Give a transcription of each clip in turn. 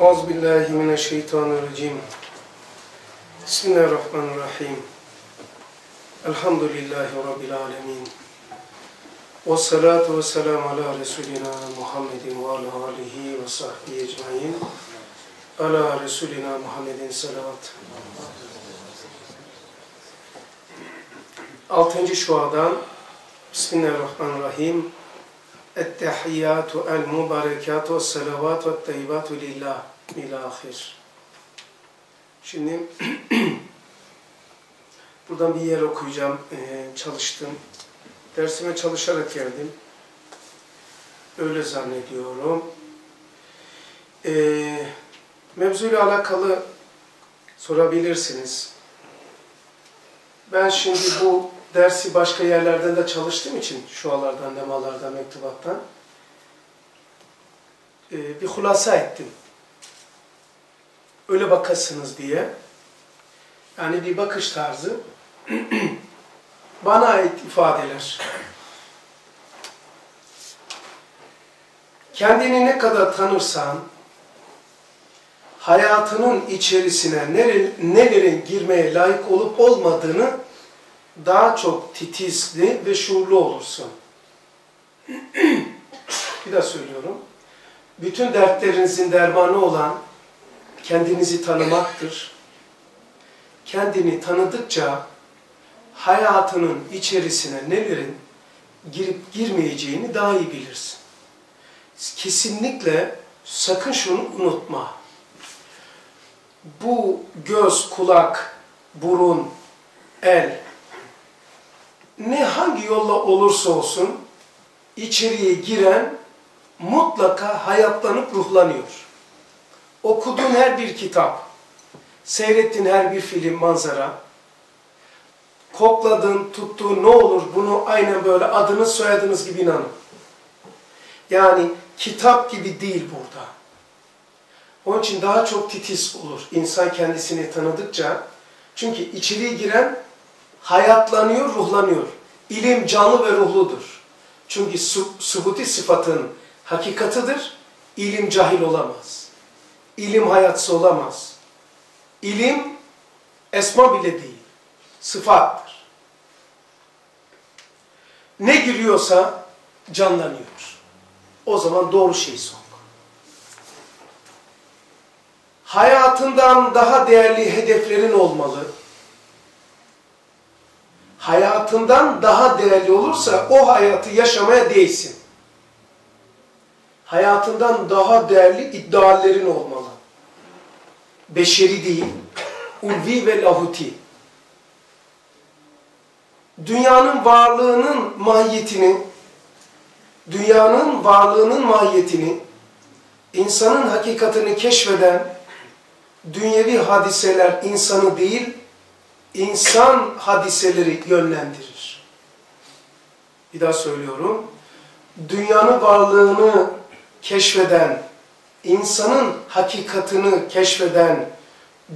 Euzu billahi mineşşeytanirracim. Bismillahirrahmanirrahim. Elhamdülillahi rabbil alamin. Ve salatu ve selam ala Resulina Muhammedin ve ala alihi ve sahbihi ecmaîn. Ala Resulina Muhammedin salavat. Altıncı şuadan Bismillahirrahmanirrahim. Ettehiyyatu el mübarekatu ve salavatu ve tayyibatu lillah ilahir. Şimdi buradan bir yer okuyacağım. Ee, çalıştım. Dersime çalışarak geldim. Öyle zannediyorum. Ee, mevzuyla alakalı sorabilirsiniz. Ben şimdi bu dersi başka yerlerden de çalıştığım için şualardan, nemalardan, mektubattan e, bir hulasa ettim. Öyle bakasınız diye. Yani bir bakış tarzı bana ait ifadeler. Kendini ne kadar tanırsan hayatının içerisine nelerin girmeye layık olup olmadığını daha çok titizli ve şuurlu olursun. bir daha söylüyorum. Bütün dertlerinizin dermanı olan kendinizi tanımaktır. Kendini tanıdıkça hayatının içerisine nelerin girip girmeyeceğini daha iyi bilirsin. Kesinlikle sakın şunu unutma. Bu göz, kulak, burun, el, ne hangi yolla olursa olsun içeriye giren mutlaka hayatlanıp ruhlanıyor. Okuduğun her bir kitap, seyrettiğin her bir film, manzara, kokladığın, tuttuğun ne olur bunu aynen böyle adınız soyadınız gibi inanın. Yani kitap gibi değil burada. Onun için daha çok titiz olur insan kendisini tanıdıkça. Çünkü içeriye giren hayatlanıyor, ruhlanıyor. İlim canlı ve ruhludur. Çünkü su, subuti sıfatın hakikatıdır. İlim cahil olamaz. İlim hayatsız olamaz. İlim esma bile değil. Sıfattır. Ne giriyorsa canlanıyor. O zaman doğru şeyi sok. Hayatından daha değerli hedeflerin olmalı hayatından daha değerli olursa o hayatı yaşamaya değsin. Hayatından daha değerli iddiallerin olmalı. Beşeri değil, ulvi ve lahuti. Dünyanın varlığının mahiyetini, dünyanın varlığının mahiyetini, insanın hakikatini keşfeden dünyevi hadiseler insanı değil, insan hadiseleri yönlendirir. Bir daha söylüyorum. Dünyanın varlığını keşfeden, insanın hakikatını keşfeden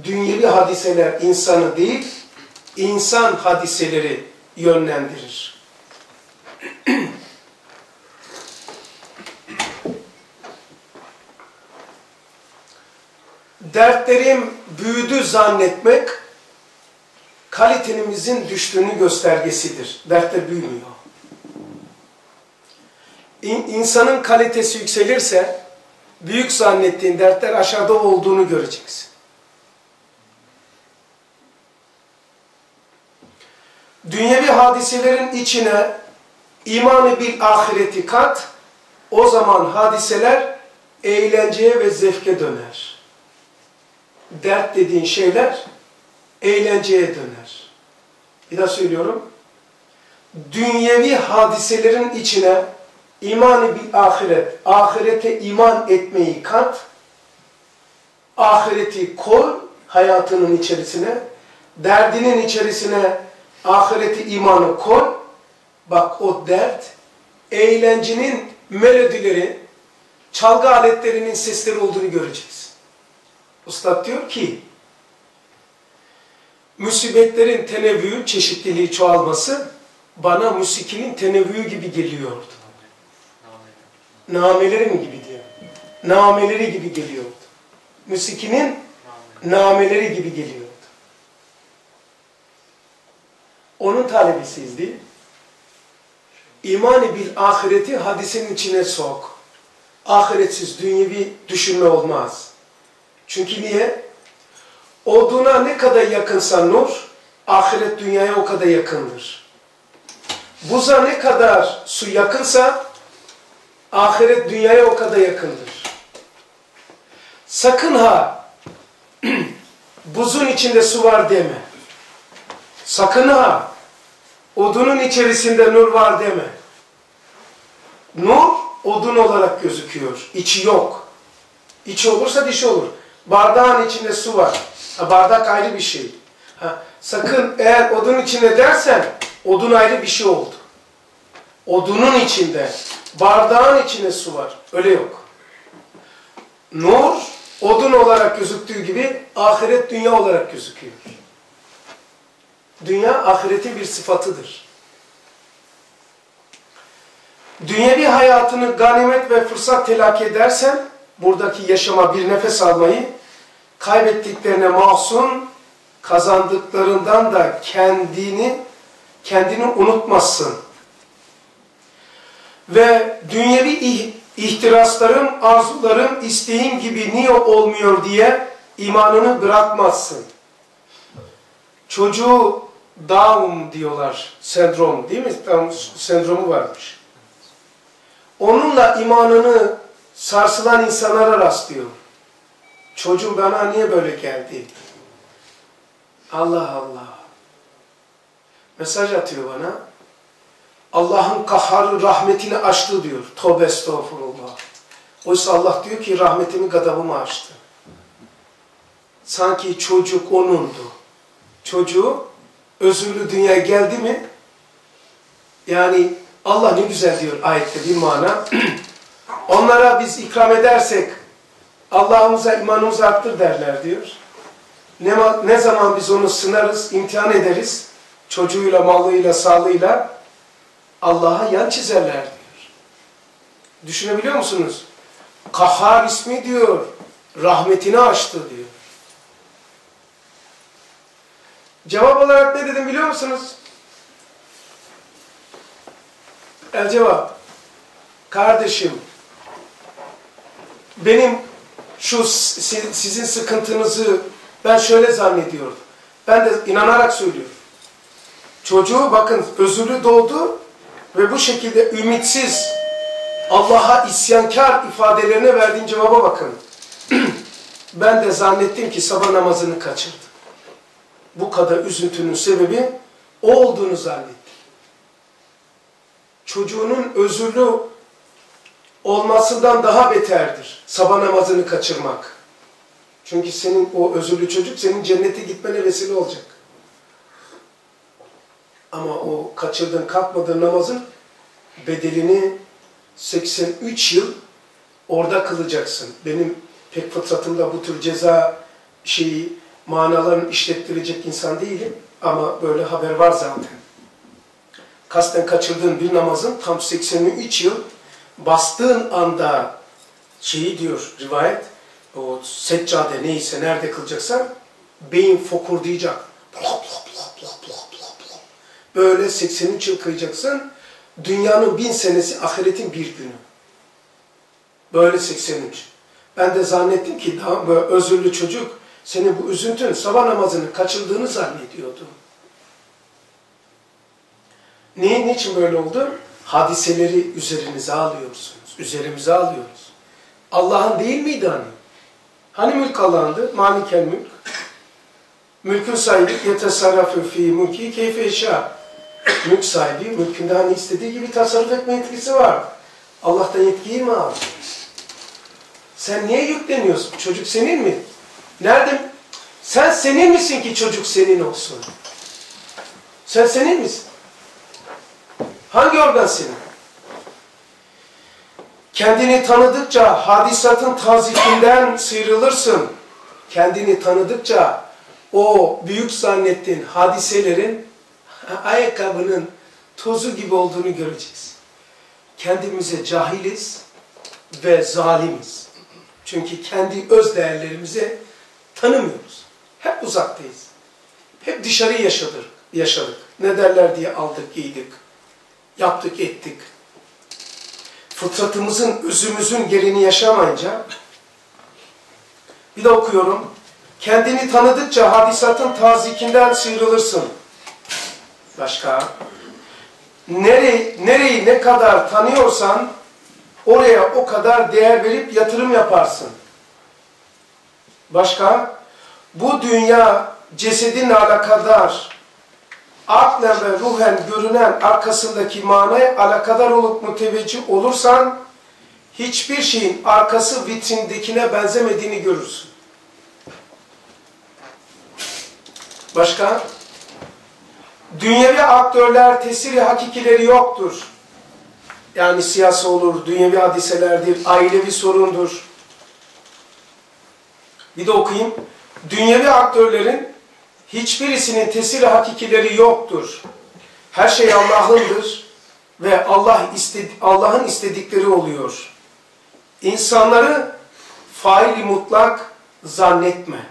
dünyevi hadiseler insanı değil, insan hadiseleri yönlendirir. Dertlerim büyüdü zannetmek kalitenimizin düştüğünü göstergesidir. Dertler büyümüyor. İnsanın kalitesi yükselirse büyük zannettiğin dertler aşağıda olduğunu göreceksin. Dünyevi hadiselerin içine imanı bir ahireti kat, o zaman hadiseler eğlenceye ve zevke döner. Dert dediğin şeyler eğlenceye döner. Bir daha söylüyorum. Dünyevi hadiselerin içine imanı bir ahiret, ahirete iman etmeyi kat, ahireti koy hayatının içerisine, derdinin içerisine ahireti imanı koy, bak o dert, eğlencenin melodileri, çalgı aletlerinin sesleri olduğunu göreceksin. Ustad diyor ki, musibetlerin tenevvü, çeşitliliği çoğalması bana musikinin tenevvü gibi geliyordu. Namelerin gibi diyor. Nameleri gibi geliyordu. müsikinin nameleri gibi geliyordu. Onun talebisiyiz değil? İmanı bil ahireti hadisenin içine sok. Ahiretsiz dünyevi düşünme olmaz. Çünkü niye? Oduna ne kadar yakınsa nur, ahiret dünyaya o kadar yakındır. Buza ne kadar su yakınsa, ahiret dünyaya o kadar yakındır. Sakın ha, buzun içinde su var deme. Sakın ha, odunun içerisinde nur var deme. Nur, odun olarak gözüküyor. İçi yok. İçi olursa dişi olur. Bardağın içinde su var. Ha, bardak ayrı bir şey. Ha, sakın eğer odun içinde dersen, odun ayrı bir şey oldu. Odunun içinde, bardağın içinde su var. Öyle yok. Nur, odun olarak gözüktüğü gibi ahiret dünya olarak gözüküyor. Dünya ahiretin bir sıfatıdır. Dünyevi hayatını ganimet ve fırsat telakki edersen, buradaki yaşama bir nefes almayı, kaybettiklerine mahzun, kazandıklarından da kendini kendini unutmazsın. Ve dünyevi ihtirasların, arzuların isteğin gibi niye olmuyor diye imanını bırakmazsın. Çocuğu Down diyorlar, sendrom değil mi? Down sendromu varmış. Onunla imanını sarsılan insanlara rastlıyor. Çocuğum bana niye böyle geldi? Allah Allah. Mesaj atıyor bana. Allah'ın kaharı rahmetini açtı diyor. Tövbe estağfurullah. Oysa Allah diyor ki rahmetimi gadabımı açtı. Sanki çocuk onundu. Çocuğu özürlü dünyaya geldi mi? Yani Allah ne güzel diyor ayette bir mana. Onlara biz ikram edersek Allah'ımıza imanımızı arttır derler diyor. Ne, ne zaman biz onu sınarız, imtihan ederiz, çocuğuyla, malıyla, sağlığıyla Allah'a yan çizerler diyor. Düşünebiliyor musunuz? Kahhar ismi diyor, rahmetini açtı diyor. Cevap olarak ne dedim biliyor musunuz? El cevap. Kardeşim, benim şu sizin sıkıntınızı ben şöyle zannediyordum. Ben de inanarak söylüyorum. Çocuğu bakın özürlü doğdu ve bu şekilde ümitsiz Allah'a isyankar ifadelerine verdiğin cevaba bakın. ben de zannettim ki sabah namazını kaçırdı. Bu kadar üzüntünün sebebi o olduğunu zannettim. Çocuğunun özürlü olmasından daha beterdir sabah namazını kaçırmak. Çünkü senin o özürlü çocuk senin cennete gitmene vesile olacak. Ama o kaçırdığın, kalkmadığın namazın bedelini 83 yıl orada kılacaksın. Benim pek fıtratımda bu tür ceza şeyi, manaların işlettirecek insan değilim. Ama böyle haber var zaten. Kasten kaçırdığın bir namazın tam 83 yıl bastığın anda şeyi diyor rivayet, o seccade neyse nerede kılacaksan beyin fokurdayacak. Böyle 83 yıl. Dünyanın bin senesi ahiretin bir günü. Böyle 83. Ben de zannettim ki daha böyle özürlü çocuk senin bu üzüntün sabah namazını kaçırdığını zannediyordu. Niye, niçin böyle oldu? Hadiseleri üzerinize alıyorsunuz. Üzerimize alıyoruz. Allah'ın değil miydi hani? Hani mülk Allah'ındı? Maliken mülk. Mülkün sahibi yetesarrafü fî mülki keyfe eşâ. Mülk sahibi mülkünde hani istediği gibi tasarruf etme yetkisi var. Allah'tan yetkiyi mi aldı? Sen niye yükleniyorsun? Çocuk senin mi? Nerede? Sen senin misin ki çocuk senin olsun? Sen senin misin? Hangi organ senin? Kendini tanıdıkça hadisatın tazikinden sıyrılırsın. Kendini tanıdıkça o büyük zannettiğin hadiselerin ayakkabının tozu gibi olduğunu göreceğiz. Kendimize cahiliz ve zalimiz. Çünkü kendi öz değerlerimizi tanımıyoruz. Hep uzaktayız. Hep dışarı yaşadık. Ne derler diye aldık, giydik. Yaptık, ettik. Fıtratımızın, özümüzün gerini yaşamayınca bir de okuyorum. Kendini tanıdıkça hadisatın tazikinden sıyrılırsın. Başka? Nereyi, nereyi ne kadar tanıyorsan oraya o kadar değer verip yatırım yaparsın. Başka? Bu dünya cesedinle alakadar, aklen ve ruhen görünen arkasındaki manaya alakadar olup müteveccih olursan, hiçbir şeyin arkası vitrindekine benzemediğini görürsün. Başka? Dünyevi aktörler tesiri hakikileri yoktur. Yani siyasi olur, dünyevi hadiselerdir, ailevi sorundur. Bir de okuyayım. Dünyevi aktörlerin hiçbirisinin tesiri hakikileri yoktur. Her şey Allah'ındır ve Allah istedi Allah'ın istedikleri oluyor. İnsanları faili mutlak zannetme.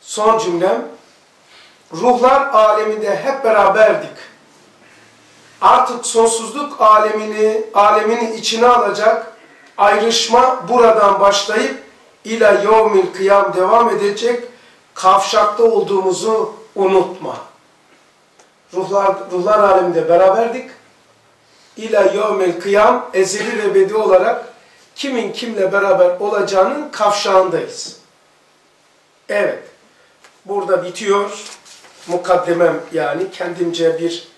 Son cümlem, ruhlar aleminde hep beraberdik. Artık sonsuzluk alemini, alemini içine alacak ayrışma buradan başlayıp ila yevmil kıyam devam edecek kavşakta olduğumuzu unutma. Ruhlar, ruhlar aleminde beraberdik. İla yevmil kıyam ezeli ve bedi olarak kimin kimle beraber olacağının kavşağındayız. Evet. Burada bitiyor. Mukaddemem yani kendimce bir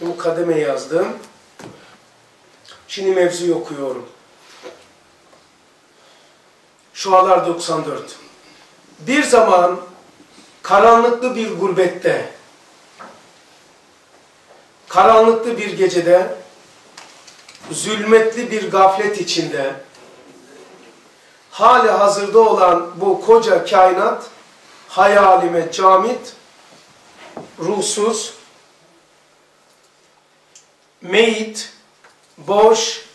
mukaddeme yazdım. Şimdi mevzuyu okuyorum. Şualar 94. Bir zaman karanlıklı bir gurbette, karanlıklı bir gecede, zulmetli bir gaflet içinde, hali hazırda olan bu koca kainat, hayalime camit, ruhsuz, meyit, boş,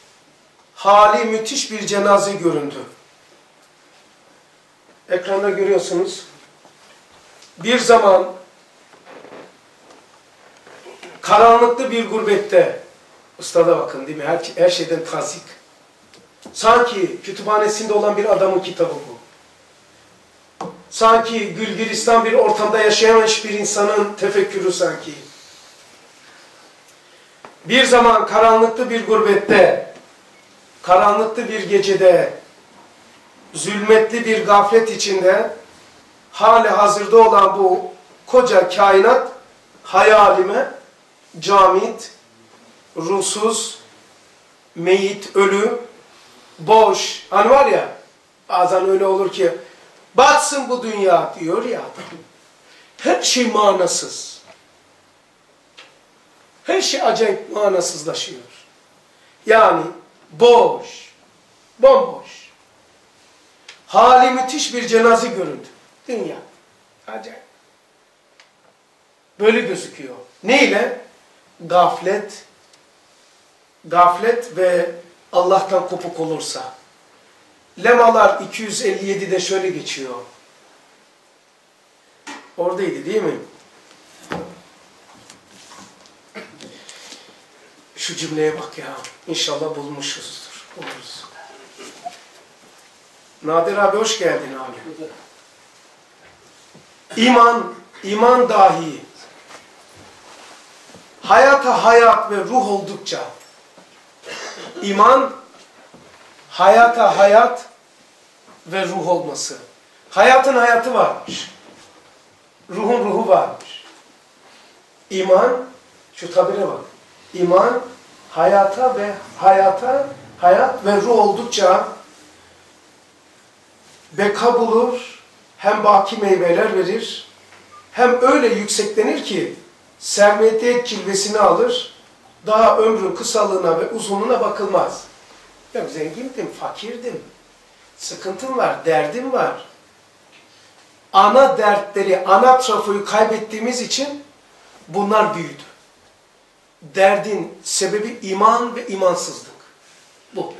hali müthiş bir cenaze göründü. Ekranda görüyorsunuz. Bir zaman karanlıklı bir gurbette, ustada bakın değil mi? Her, her şeyden tazik. Sanki kütüphanesinde olan bir adamın kitabı bu. Sanki Gülgiristan bir ortamda yaşayamış bir insanın tefekkürü sanki. Bir zaman karanlıklı bir gurbette, karanlıklı bir gecede, zulmetli bir gaflet içinde hali hazırda olan bu koca kainat hayalime camit, ruhsuz, meyit, ölü, boş. Hani var ya bazen öyle olur ki batsın bu dünya diyor ya adam. Her şey manasız. Her şey acayip manasızlaşıyor. Yani boş, bomboş. Hali müthiş bir cenaze göründü. Dünya. Acayip. Böyle gözüküyor. Neyle? Gaflet, gaflet ve Allah'tan kopuk olursa. Lemalar 257'de şöyle geçiyor. Oradaydı değil mi? Şu cümleye bak ya. İnşallah bulmuşuzdur. Buluruz. Nadir abi hoş geldin abi. İman, iman dahi hayata hayat ve ruh oldukça iman hayata hayat ve ruh olması. Hayatın hayatı varmış. Ruhun ruhu varmış. İman, şu tabire bak. İman hayata ve hayata hayat ve ruh oldukça beka bulur, hem baki meyveler verir, hem öyle yükseklenir ki sermetiyet cilvesini alır, daha ömrün kısalığına ve uzunluğuna bakılmaz. Ben zengindim, fakirdim, sıkıntım var, derdim var. Ana dertleri, ana trafoyu kaybettiğimiz için bunlar büyüdü. Derdin sebebi iman ve imansızlık. Bu.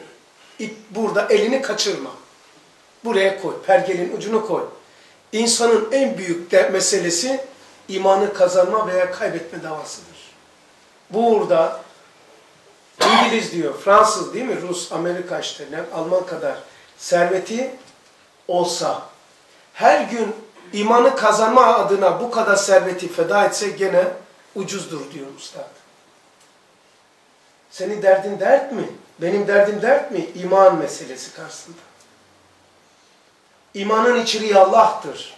Burada elini kaçırma. Buraya koy. Pergelin ucunu koy. İnsanın en büyük de meselesi imanı kazanma veya kaybetme davasıdır. Burada İngiliz diyor, Fransız değil mi? Rus, Amerika işte, Alman kadar serveti olsa her gün imanı kazanma adına bu kadar serveti feda etse gene ucuzdur diyor Üstad. Senin derdin dert mi? Benim derdim dert mi? İman meselesi karşısında. İmanın içeriği Allah'tır.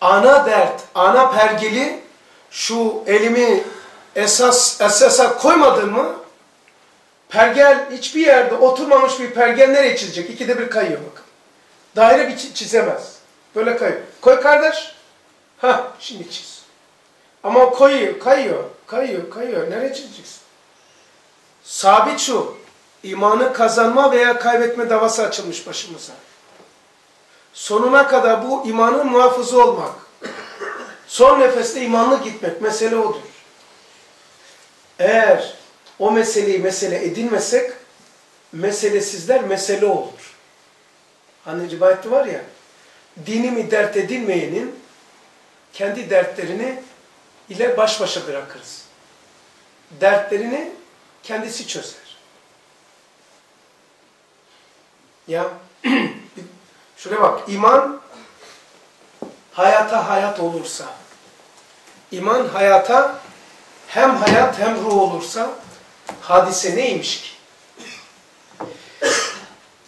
Ana dert, ana pergeli şu elimi esas esasa koymadın mı pergel hiçbir yerde oturmamış bir pergel nereye çizecek? İkide bir kayıyor bakın. Daire bir çizemez. Böyle kayıyor. Koy kardeş. Ha şimdi çiz. Ama koyuyor, kayıyor, kayıyor, kayıyor. Nereye çizeceksin? Sabit şu. imanı kazanma veya kaybetme davası açılmış başımıza. Sonuna kadar bu imanın muhafızı olmak. Son nefeste imanlı gitmek. Mesele odur. Eğer o meseleyi mesele edinmesek, meselesizler mesele olur. Hani rivayette var ya, dinimi dert edinmeyenin kendi dertlerini ile baş başa bırakırız. Dertlerini kendisi çözer. Ya şuraya bak, iman hayata hayat olursa, iman hayata hem hayat hem ruh olursa hadise neymiş ki?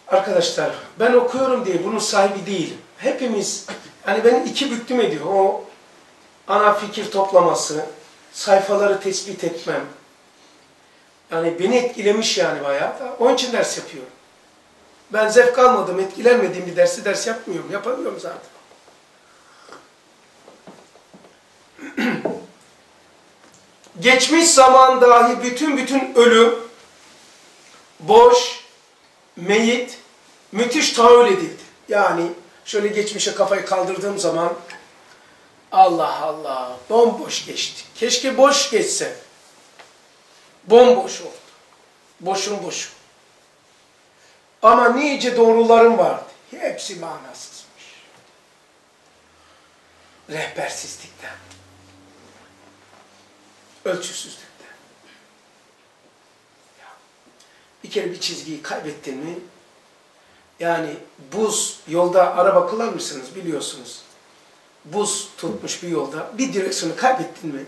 Arkadaşlar ben okuyorum diye bunun sahibi değilim. Hepimiz, hani beni iki büktüm ediyor. O ana fikir toplaması, sayfaları tespit etmem. Yani beni etkilemiş yani bayağı da. Onun için ders yapıyorum. Ben zevk almadım, etkilenmediğim bir dersi ders yapmıyorum. Yapamıyorum zaten. Geçmiş zaman dahi bütün bütün ölü, boş, meyit, müthiş tahayyül edildi. Yani şöyle geçmişe kafayı kaldırdığım zaman Allah Allah bomboş geçti. Keşke boş geçse. Bomboş oldu. Boşun boşu. Ama nice doğrularım vardı. Hepsi manasızmış. Rehbersizlikten. Ölçüsüzlükten. Bir kere bir çizgiyi kaybettin mi yani buz, yolda araba kullanmışsınız biliyorsunuz. Buz tutmuş bir yolda bir direksiyonu kaybettin mi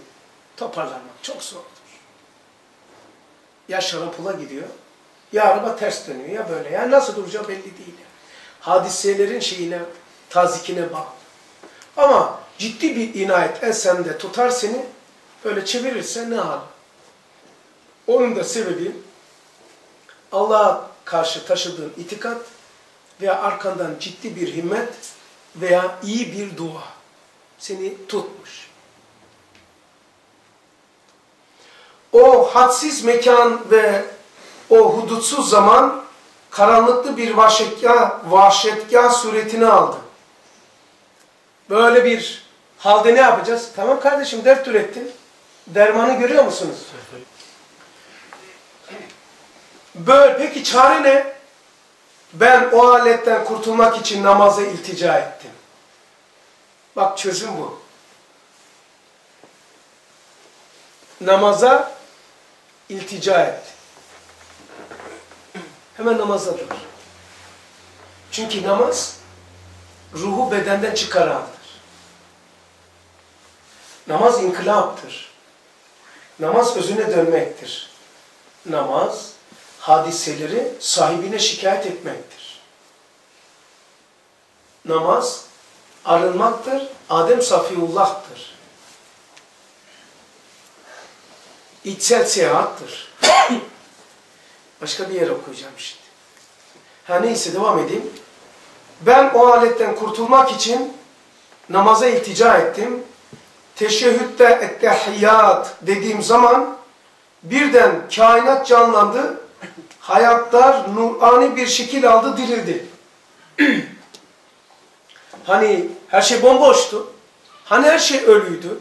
toparlanmak çok zordur. Ya şarapula gidiyor, ya araba ters dönüyor ya böyle. Yani nasıl duracağı belli değil. Hadiselerin şeyine, tazikine bağlı. Ama ciddi bir inayet el sende tutar seni, böyle çevirirse ne hal? Onun da sebebi Allah'a karşı taşıdığın itikat veya arkandan ciddi bir himmet veya iyi bir dua seni tutmuş. O hadsiz mekan ve o hudutsuz zaman karanlıklı bir vahşetgah, vahşetgah suretini aldı. Böyle bir halde ne yapacağız? Tamam kardeşim dert ürettin. Dermanı görüyor musunuz? Böyle peki çare ne? Ben o aletten kurtulmak için namaza iltica ettim. Bak çözüm bu. Namaza iltica et. Hemen namaza dur. Çünkü namaz ruhu bedenden çıkarandır. Namaz inkılaptır. Namaz özüne dönmektir. Namaz hadiseleri sahibine şikayet etmektir. Namaz arınmaktır, Adem Safiullah'tır. İçsel seyahattır. Başka bir yer okuyacağım şimdi. Ha neyse devam edeyim. Ben o aletten kurtulmak için namaza iltica ettim. Teşehhütte ettehiyyat dediğim zaman birden kainat canlandı hayatlar nurani bir şekil aldı, dirildi. hani her şey bomboştu. Hani her şey ölüydü.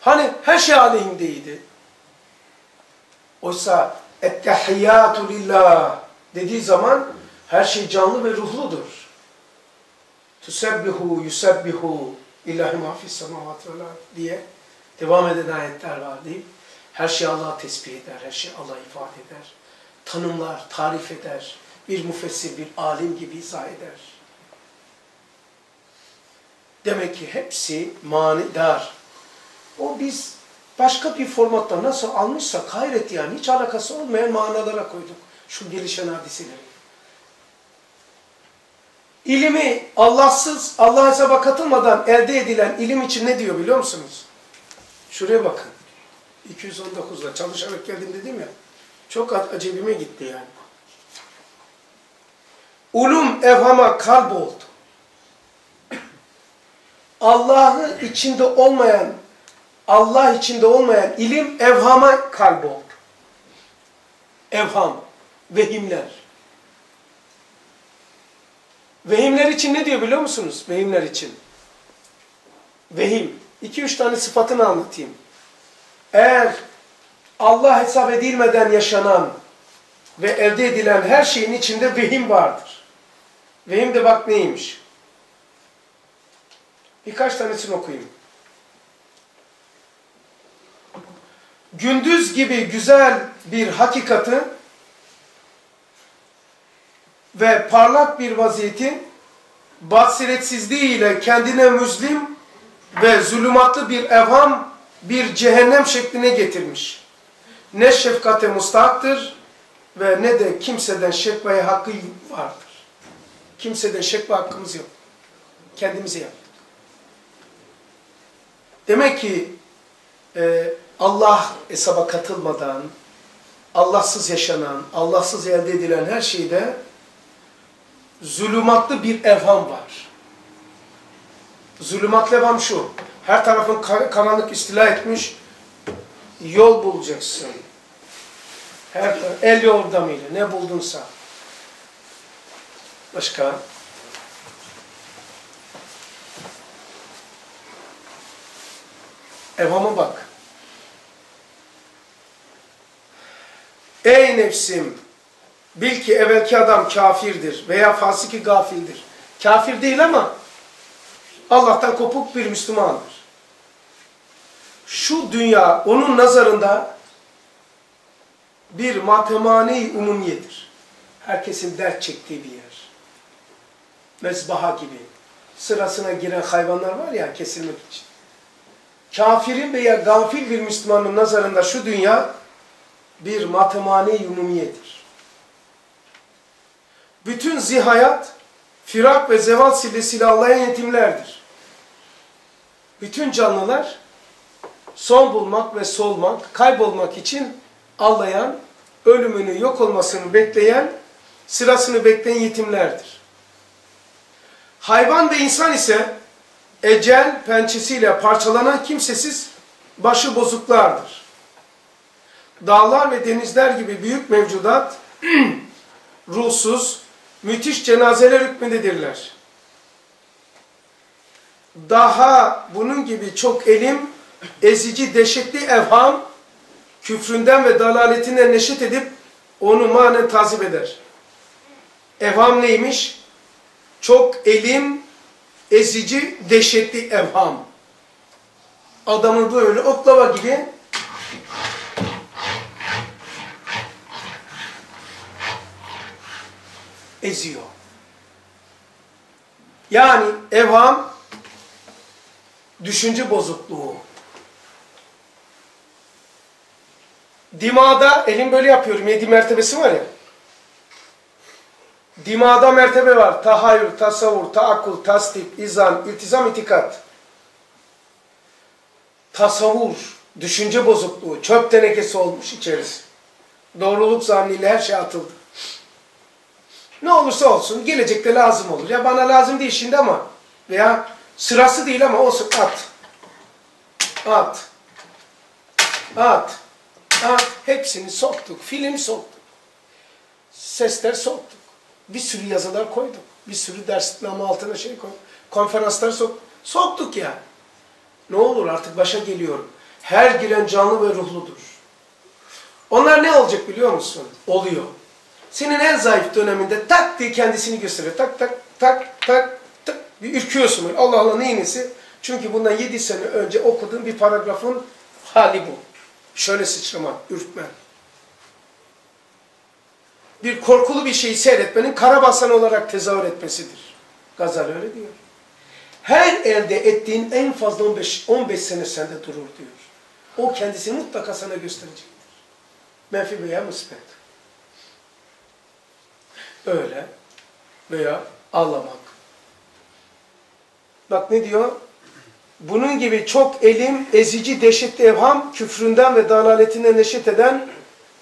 Hani her şey aleyhindeydi. Oysa ettehiyyatü lillah dediği zaman her şey canlı ve ruhludur. Tusebbihu yusebbihu ilahi mafis semavat diye devam eden ayetler var deyip her şey Allah tesbih eder, her şey Allah ifade eder. Tanımlar, tarif eder. Bir müfessir, bir alim gibi izah eder. Demek ki hepsi manidar. O biz başka bir formatta nasıl almışsak hayret yani hiç alakası olmayan manalara koyduk şu gelişen hadiseleri. İlimi Allahsız, Allah hesaba katılmadan elde edilen ilim için ne diyor biliyor musunuz? Şuraya bakın. 219'da çalışarak geldim dedim ya. Çok acebime gitti yani. Ulum evhama kalp oldu. Allah'ı içinde olmayan, Allah içinde olmayan ilim evhama kalp oldu. Evham, vehimler. Vehimler için ne diyor biliyor musunuz? Vehimler için. Vehim. İki üç tane sıfatını anlatayım. Eğer Allah hesap edilmeden yaşanan ve elde edilen her şeyin içinde vehim vardır. Vehim de bak neymiş? Birkaç tanesini okuyayım. Gündüz gibi güzel bir hakikati ve parlak bir vaziyeti basiretsizliğiyle kendine müzlim ve zulümatlı bir evham, bir cehennem şekline getirmiş. Ne şefkate mustahaktır ve ne de kimseden şekvaya hakkı vardır. Kimseden şekva hakkımız yok. Kendimize yaptık. Demek ki e, Allah hesaba katılmadan, Allahsız yaşanan, Allahsız elde edilen her şeyde zulümatlı bir evham var. Zulümatlı evham şu, her tarafın karanlık istila etmiş, yol bulacaksın. Her el yordamıyla ne buldunsa. Başka? Evhama bak. Ey nefsim! Bil ki evvelki adam kafirdir veya fasiki gafildir. Kafir değil ama Allah'tan kopuk bir Müslümandır. Şu dünya onun nazarında bir matemani umumiyedir. Herkesin dert çektiği bir yer. Mezbaha gibi. Sırasına giren hayvanlar var ya kesilmek için. Kafirin veya gafil bir Müslümanın nazarında şu dünya bir matemani umumiyedir. Bütün zihayat, firak ve zeval sillesiyle Allah'a yetimlerdir. Bütün canlılar son bulmak ve solmak, kaybolmak için ağlayan, ölümünü yok olmasını bekleyen, sırasını bekleyen yetimlerdir. Hayvan ve insan ise ecel pençesiyle parçalanan kimsesiz başı bozuklardır. Dağlar ve denizler gibi büyük mevcudat ruhsuz, müthiş cenazeler hükmündedirler. Daha bunun gibi çok elim, ezici, deşetli evham, küfründen ve dalaletinden neşet edip onu manen tazip eder. Evham neymiş? Çok elim, ezici, deşetli evham. Adamı böyle oklava gibi eziyor. Yani evham düşünce bozukluğu. Dimada, elim böyle yapıyorum, yedi mertebesi var ya. Dimada mertebe var. Tahayyül, tasavvur, taakkul, tasdik, izan, iltizam, itikat. Tasavvur, düşünce bozukluğu, çöp tenekesi olmuş içerisi. Doğruluk zanniyle her şey atıldı. Ne olursa olsun gelecekte lazım olur. Ya bana lazım değil şimdi ama veya sırası değil ama olsun at. At. At. At. Hepsini soktuk. Film soktuk. Sesler soktuk. Bir sürü yazılar koyduk. Bir sürü dersname altına şey koyduk. Konferanslar sok soktuk ya. Ne olur artık başa geliyorum. Her giren canlı ve ruhludur. Onlar ne olacak biliyor musun? Oluyor. Senin en zayıf döneminde tak diye kendisini gösteriyor. Tak tak tak tak tak. Bir ürküyorsun böyle. Allah Allah neyin nesi? Çünkü bundan yedi sene önce okuduğum bir paragrafın hali bu. Şöyle sıçrama, ürkme. Bir korkulu bir şeyi seyretmenin karabasan olarak tezahür etmesidir. Gazal öyle diyor. Her elde ettiğin en fazla 15, 15 sene sende durur diyor. O kendisini mutlaka sana gösterecektir. Menfi veya müsbet. Öyle veya ağlamak. Bak ne diyor? Bunun gibi çok elim, ezici, dehşetli evham, küfründen ve dalaletinden neşet eden,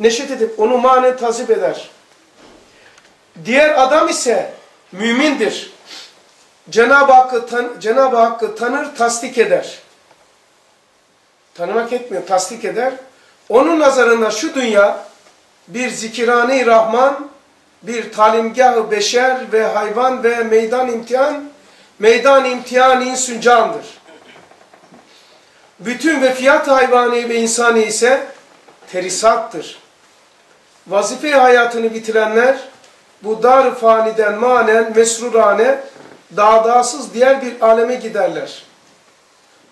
neşet edip onu manen tazip eder. Diğer adam ise mümindir. Cenab-ı Hakk'ı tan Cenab Hakk'ı tanır, tasdik eder. Tanımak etmiyor, tasdik eder. Onun nazarında şu dünya bir zikirane Rahman, bir talimgah beşer ve hayvan ve meydan imtihan, meydan imtihan insüncandır. Bütün ve fiyat hayvani ve insani ise terisattır. Vazife hayatını bitirenler bu dar faniden manen mesrurane dağdağsız diğer bir aleme giderler.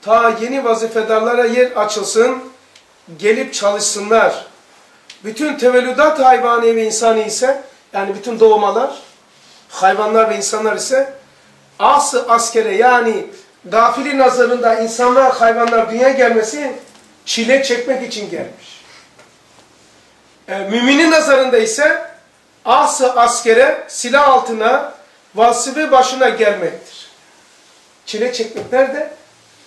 Ta yeni vazifedarlara yer açılsın, gelip çalışsınlar. Bütün tevellüdat hayvani ve insani ise, yani bütün doğmalar, hayvanlar ve insanlar ise ası askere yani gafili nazarında insanlar, hayvanlar dünya gelmesi çile çekmek için gelmiş. E, müminin nazarında ise ası askere silah altına vazife başına gelmektir. Çile çekmek nerede?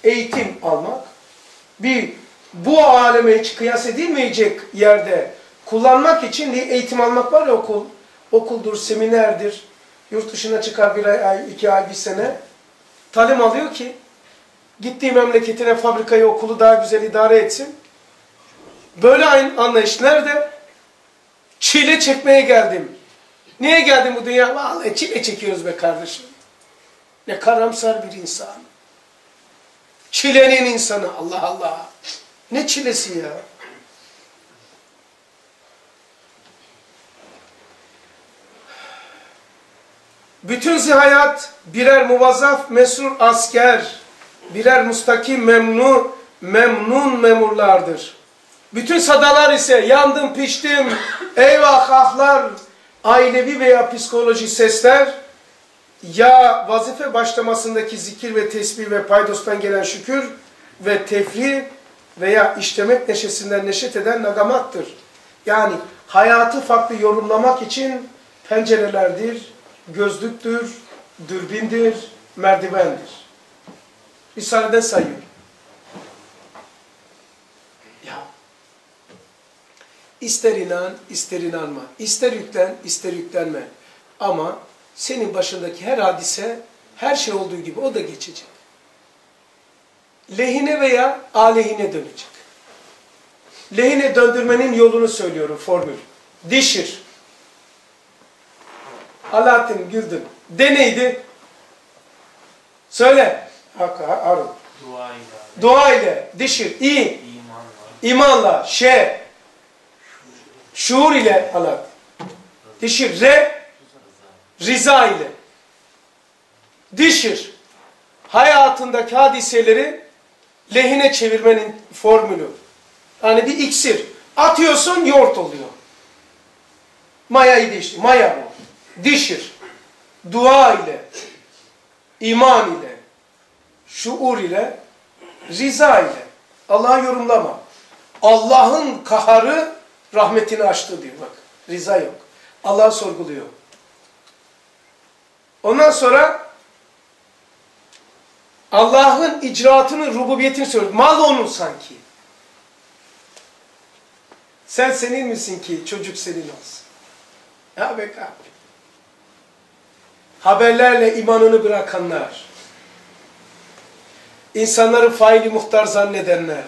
Eğitim almak. Bir, bu aleme hiç kıyas edilmeyecek yerde kullanmak için eğitim almak var ya okul. Okuldur, seminerdir. Yurt dışına çıkar bir ay, iki ay, bir sene. Talim alıyor ki gittiği memleketine fabrikayı, okulu daha güzel idare etsin. Böyle anlayış nerede? Çile çekmeye geldim. Niye geldim bu dünya? Vallahi çile çekiyoruz be kardeşim. Ne karamsar bir insan. Çilenin insanı. Allah Allah. Ne çilesi ya? Bütün zihayat birer muvazzaf mesrur asker, birer mustakim memnun, memnun memurlardır. Bütün sadalar ise yandım piştim, eyvah ahlar, ailevi veya psikolojik sesler, ya vazife başlamasındaki zikir ve tesbih ve paydostan gelen şükür ve tefri veya işlemek neşesinden neşet eden nagamattır. Yani hayatı farklı yorumlamak için pencerelerdir, gözlüktür, dürbindir, merdivendir. Risaleden sayıyor. Ya. İster inan, ister inanma. İster yüklen, ister yüklenme. Ama senin başındaki her hadise, her şey olduğu gibi o da geçecek. Lehine veya aleyhine dönecek. Lehine döndürmenin yolunu söylüyorum, formül. Dişir. Alaaddin Güldün. De neydi? Söyle. Hakkı Harun. Dua ile. Dua ile, dişir, iyi, İmanla. imanla, şe, şuur ile Alaaddin. Dişir, re, Riza ile. Dişir. Hayatındaki hadiseleri lehine çevirmenin formülü. Yani bir iksir. Atıyorsun yoğurt oluyor. Mayayı değiştir. Maya bu. Dişir. Dua ile. iman ile. Şuur ile. Riza ile. Allah'ı yorumlama. Allah'ın kaharı rahmetini açtı diyor bak. Riza yok. Allah'ı sorguluyor. Ondan sonra Allah'ın icraatını, rububiyetini söylüyor. Mal onun sanki. Sen senin misin ki çocuk senin olsun? Ya be abi. Haberlerle imanını bırakanlar. insanları faili muhtar zannedenler.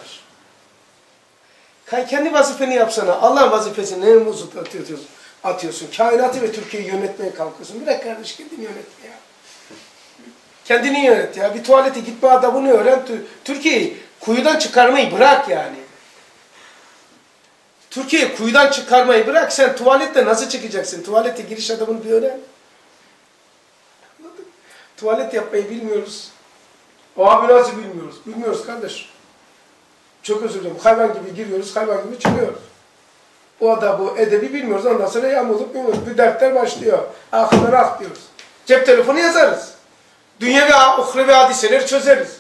Kendi vazifeni yapsana. Allah vazifesini ne muzup atıyorsun? atıyorsun. Kainatı ve Türkiye'yi yönetmeye kalkıyorsun. Bırak kardeş kendini yönetme ya. Kendini yönet ya. Bir tuvalete gitme adabını öğren. Türkiye'yi kuyudan çıkarmayı bırak yani. Türkiye'yi kuyudan çıkarmayı bırak sen tuvalette nasıl çıkacaksın? Tuvalete giriş adamını bir öğren. Tuvalet yapmayı bilmiyoruz. O abi nasıl bilmiyoruz? Bilmiyoruz kardeş. Çok özür dilerim. Hayvan gibi giriyoruz, hayvan gibi çıkıyoruz. O da bu edebi bilmiyoruz. Ondan sonra yağmurluk bilmiyoruz. Bir dertler başlıyor. Akıllara ak diyoruz. Cep telefonu yazarız. Dünya ve uhrevi hadiseleri çözeriz.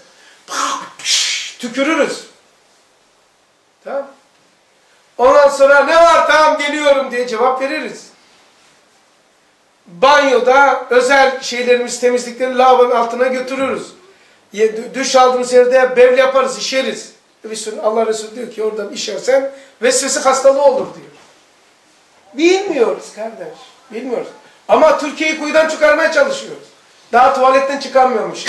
Tükürürüz. Tamam Ondan sonra ne var tamam geliyorum diye cevap veririz. Banyoda özel şeylerimiz, temizlikleri lavabonun altına götürürüz. Duş aldığımız yerde bevl yaparız, işeriz. Bir sürü Allah Resulü diyor ki oradan işersen vesvese hastalığı olur diyor. Bilmiyoruz kardeş. Bilmiyoruz. Ama Türkiye'yi kuyudan çıkarmaya çalışıyoruz. Daha tuvaletten çıkarmıyormuş.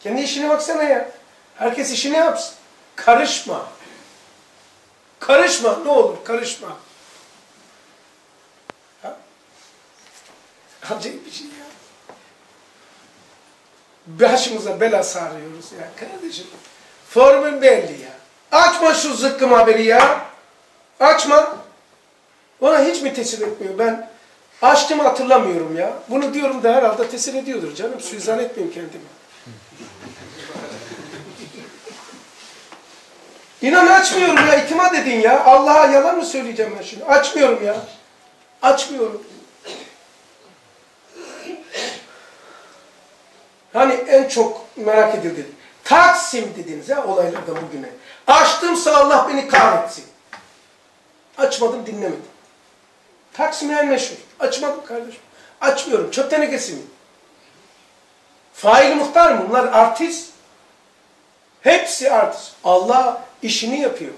Kendi işine baksana ya. Herkes işini yapsın. Karışma. Karışma. Ne olur karışma. Acayip bir şey ya. Başımıza bela sarıyoruz ya kardeşim. Formül belli ya. Açma şu zıkkım haberi ya. Açma. Ona hiç mi tesir etmiyor? Ben açtım hatırlamıyorum ya. Bunu diyorum da herhalde tesir ediyordur canım. Suizan etmeyeyim kendimi. İnan açmıyorum ya. itimat edin ya. Allah'a yalan mı söyleyeceğim ben şimdi? Açmıyorum ya. Açmıyorum. Hani en çok merak edildi. Taksim dediniz ya olaylardan bugüne. Açtımsa Allah beni kahretsin. Açmadım dinlemedim. Taksim en meşhur. Açmadım kardeşim. Açmıyorum. Çöp tenekesi mi? Faili muhtar mı? Bunlar artist. Hepsi artist. Allah işini yapıyor.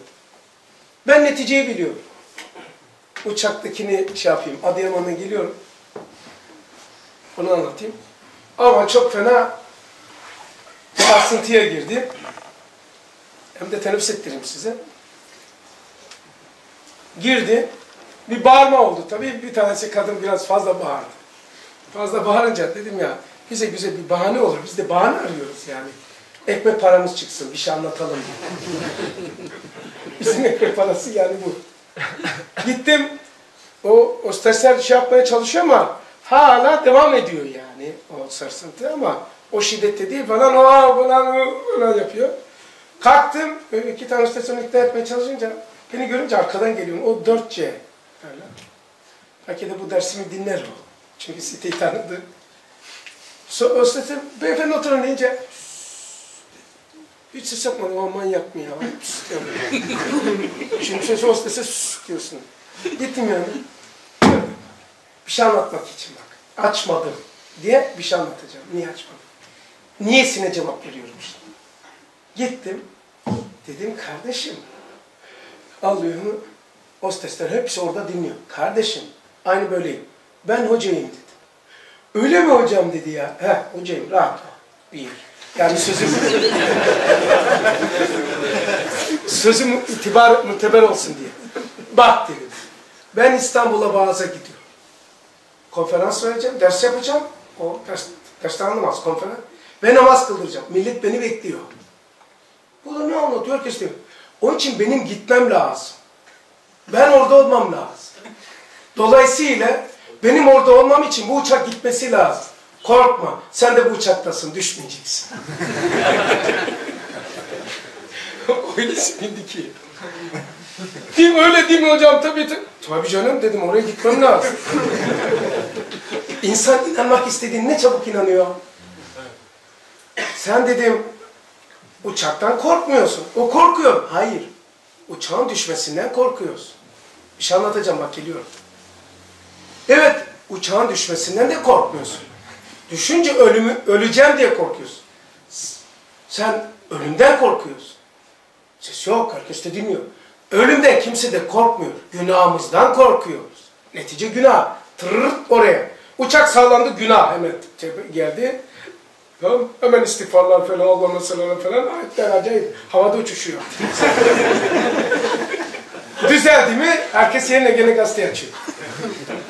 Ben neticeyi biliyorum. Uçaktakini şey yapayım. Adıyaman'a geliyorum. Onu anlatayım. Ama çok fena bir asıntıya girdi. Hem de teneffüs ettireyim size. Girdi. Bir bağırma oldu tabii. Bir tanesi kadın biraz fazla bağırdı. Fazla bağırınca dedim ya bize güzel bir bahane olur. Biz de bahane arıyoruz yani. Ekmek paramız çıksın, bir şey anlatalım. Bizim ekmek parası yani bu. Gittim, o hostesler şey yapmaya çalışıyor ama hala devam ediyor yani o sarsıntı ama o şiddette değil falan o falan o falan yapıyor. Kalktım, iki tane hostesini ikna etmeye çalışınca beni görünce arkadan geliyor. O 4C. Öyle. Belki de bu dersimi dinler o. Çünkü siteyi tanıdı. So, hostesi, beyefendi oturun deyince hiç ses yapmadım ama manyak mı ya? Şimdi ses hostese sus diyorsun. Gittim yani. Bir şey anlatmak için bak. Açmadım diye bir şey anlatacağım. Niye açmadım? Niyesine cevap veriyorum işte. Gittim. Dedim kardeşim. Alıyorum. Hostesler hepsi orada dinliyor. Kardeşim aynı böyleyim. Ben hocayım dedim. Öyle mi hocam dedi ya. He hocayım rahat ol. Bir. Yani sözüm sözüm itibar muteber olsun diye. Bak dedim. Ben İstanbul'a vaaza gidiyorum. Konferans vereceğim, ders yapacağım. O ders, dersten anlamaz konferans. Ve namaz kıldıracağım. Millet beni bekliyor. Bu da ne anlatıyor herkes diyor. Onun için benim gitmem lazım. Ben orada olmam lazım. Dolayısıyla benim orada olmam için bu uçak gitmesi lazım. Korkma. Sen de bu uçaktasın. Düşmeyeceksin. Öyle sevindi ki. Değil mi? Öyle değil mi hocam? Tabii, tabii. Tabii canım dedim. Oraya gitmem lazım. İnsan inanmak istediğin ne çabuk inanıyor. Sen dedim uçaktan korkmuyorsun. O korkuyor. Hayır. Uçağın düşmesinden korkuyorsun. Bir şey anlatacağım bak geliyorum. Evet uçağın düşmesinden de korkmuyorsun. Düşünce ölümü, öleceğim diye korkuyorsun. Sen ölümden korkuyorsun. Ses yok, herkes de dinliyor. Ölümden kimse de korkmuyor. Günahımızdan korkuyoruz. Netice günah. Tırırt oraya. Uçak sağlandı, günah hemen geldi. Tamam, hemen istiğfarlar falan, Allah'ın selamı falan. Ayetler acayip. Havada uçuşuyor. Düzeldi mi, herkes yerine gene gazete açıyor.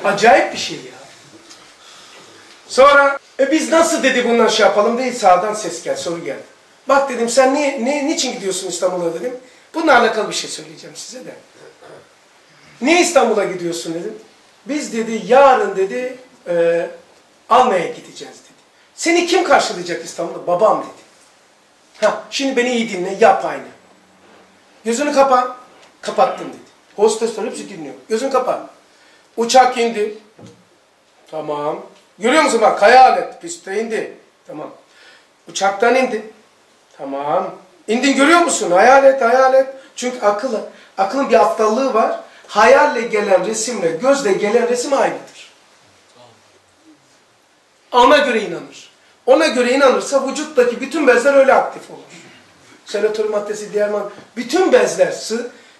Acayip bir şey ya. Sonra e biz nasıl dedi bundan şey yapalım değil sağdan ses gel soru geldi. Bak dedim sen niye, ne, niçin gidiyorsun İstanbul'a dedim. Bununla alakalı bir şey söyleyeceğim size de. Niye İstanbul'a gidiyorsun dedim. Biz dedi yarın dedi e, almaya gideceğiz dedi. Seni kim karşılayacak İstanbul'da? Babam dedi. Ha, şimdi beni iyi dinle yap aynı. Gözünü kapa. Kapattım dedi. Hostesler hepsi dinliyor. Gözünü kapa. Uçak indi. Tamam. Görüyor musun bak hayalet pistte indi. Tamam. Uçaktan indi. Tamam. İndin görüyor musun? Hayalet, hayalet. Çünkü akıl, aklın bir aptallığı var. Hayalle gelen resimle, gözle gelen resim aynıdır. Ona göre inanır. Ona göre inanırsa vücuttaki bütün bezler öyle aktif olur. Serotonin maddesi, diğer madde, bütün bezler,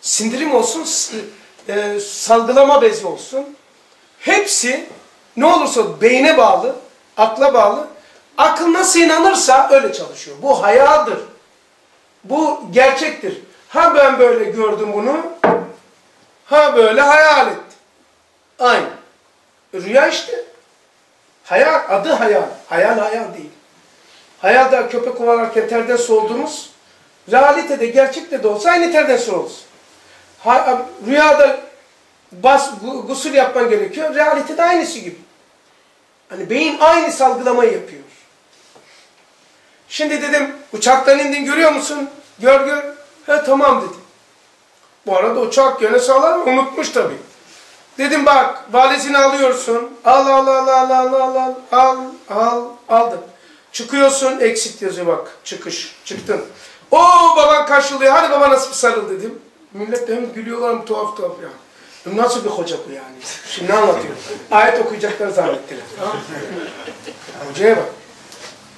sindirim olsun, e, salgılama bezi olsun. Hepsi ne olursa beyne bağlı, akla bağlı. Akıl nasıl inanırsa öyle çalışıyor. Bu hayadır. Bu gerçektir. Ha ben böyle gördüm bunu, ha böyle hayal ettim. Aynı. Rüya işte. Hayal, adı hayal. Hayal hayal değil. Hayalda köpek kovalarken terden soğuduğumuz, realitede, gerçekte de olsa aynı terden. Ha, rüyada bas, gusül yapman gerekiyor, realitede aynısı gibi. Hani beyin aynı salgılamayı yapıyor. Şimdi dedim, uçaktan indin görüyor musun? Gör gör. He tamam dedim. Bu arada uçak yöne sağlar Unutmuş tabii. Dedim bak valizini alıyorsun. Al al al al al al al al al aldım. Çıkıyorsun eksik yazıyor bak çıkış çıktın. O baban karşılıyor hadi baba nasıl bir sarıl dedim. Millet de hem gülüyorlar hem tuhaf tuhaf ya. Nasıl bir hoca bu yani? Şimdi ne anlatıyor? Ayet okuyacaklar zannettiler. Hocaya bak.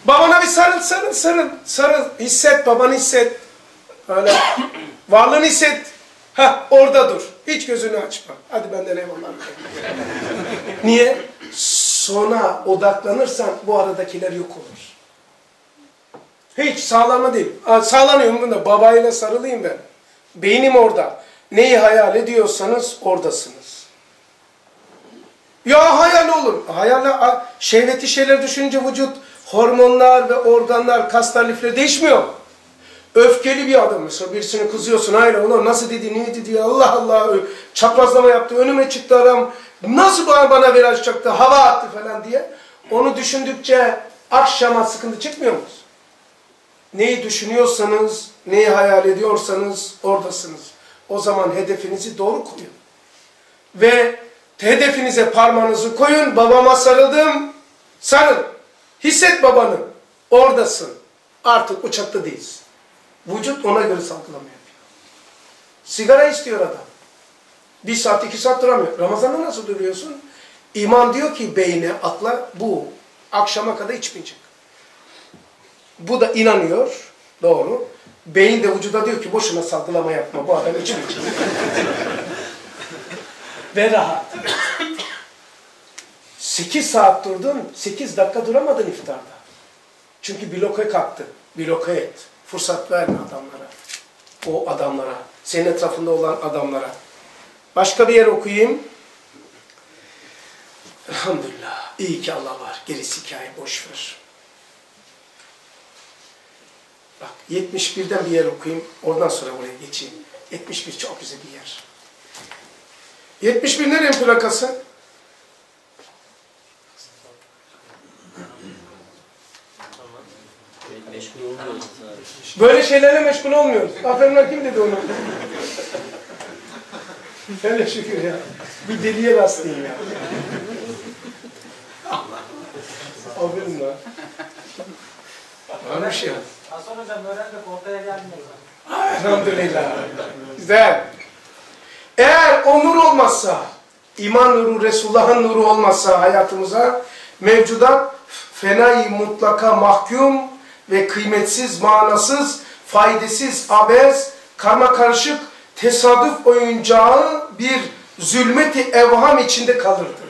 Babana bir sarıl sarıl sarıl sarıl. Hisset babanı hisset. Öyle varlığını hisset. Ha orada dur. Hiç gözünü açma. Hadi benden eyvallah. Niye? Sona odaklanırsan bu aradakiler yok olur. Hiç sağlama değil. Sağlanıyorum bunda. Babayla sarılayım ben. Beynim orada. Neyi hayal ediyorsanız oradasınız. Ya hayal olur. Hayal, şehveti şeyler düşününce vücut, hormonlar ve organlar, kaslar, lifler değişmiyor. Öfkeli bir adam mesela birisine kızıyorsun hayır ulan nasıl dedi niye dedi Allah Allah. Çaprazlama yaptı önüme çıktı adam. Nasıl bana, bana viraj çaktı hava attı? falan diye. Onu düşündükçe akşama sıkıntı çıkmıyor musunuz? Neyi düşünüyorsanız neyi hayal ediyorsanız oradasınız. O zaman hedefinizi doğru koyun. Ve hedefinize parmağınızı koyun. Babama sarıldım sarıl. Hisset babanı. Oradasın. Artık uçakta değilsin. Vücut ona göre salgılama yapıyor. Sigara istiyor adam. Bir saat, iki saat duramıyor. Ramazan'da nasıl duruyorsun? İman diyor ki beyne, akla bu. Akşama kadar içmeyecek. Bu da inanıyor. Doğru. Beyin de vücuda diyor ki boşuna salgılama yapma. Bu adam içmeyecek. Ve rahat. Sekiz saat durdun, sekiz dakika duramadın iftarda. Çünkü bloke kalktı. Bloke et. Fırsat verme adamlara. O adamlara. Senin etrafında olan adamlara. Başka bir yer okuyayım. Elhamdülillah. İyi ki Allah var. Gerisi hikaye boş ver. Bak 71'den bir yer okuyayım. Oradan sonra buraya geçeyim. 71 çok güzel bir yer. 71 nerenin plakası? Meşgul olmuyoruz. Böyle şeylerle meşgul olmuyoruz. Aferin kim dedi onu? Hele şükür ya. Bir deliye rastlayayım ya. Aferin lan. Varmış ya. Hasan hocam öğrendik ortaya gelmiyor. Elhamdülillah. Güzel. Eğer o nur olmazsa, iman nuru, Resulullah'ın nuru olmazsa hayatımıza mevcudat fenayı mutlaka mahkum ve kıymetsiz, manasız, faydasız, abez, karma karışık, tesadüf oyuncağı bir zulmeti evham içinde kalırdı.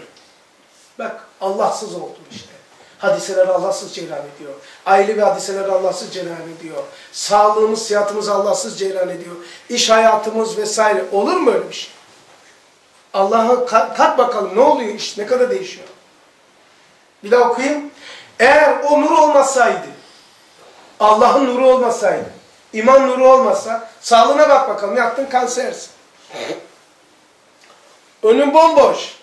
Bak Allahsız oldu işte. Hadiseler Allahsız cereyan ediyor. Aile ve hadiseler Allahsız cereyan ediyor. Sağlığımız, sıhhatımız Allahsız cereyan ediyor. İş hayatımız vesaire. Olur mu öyle bir şey? Allah'a kat, kat bakalım ne oluyor iş, ne kadar değişiyor. Bir daha okuyayım. Eğer o nur olmasaydı, Allah'ın nuru olmasaydı, İman nuru olmasa sağlığına bak bakalım yaktın kansersin. Önün bomboş.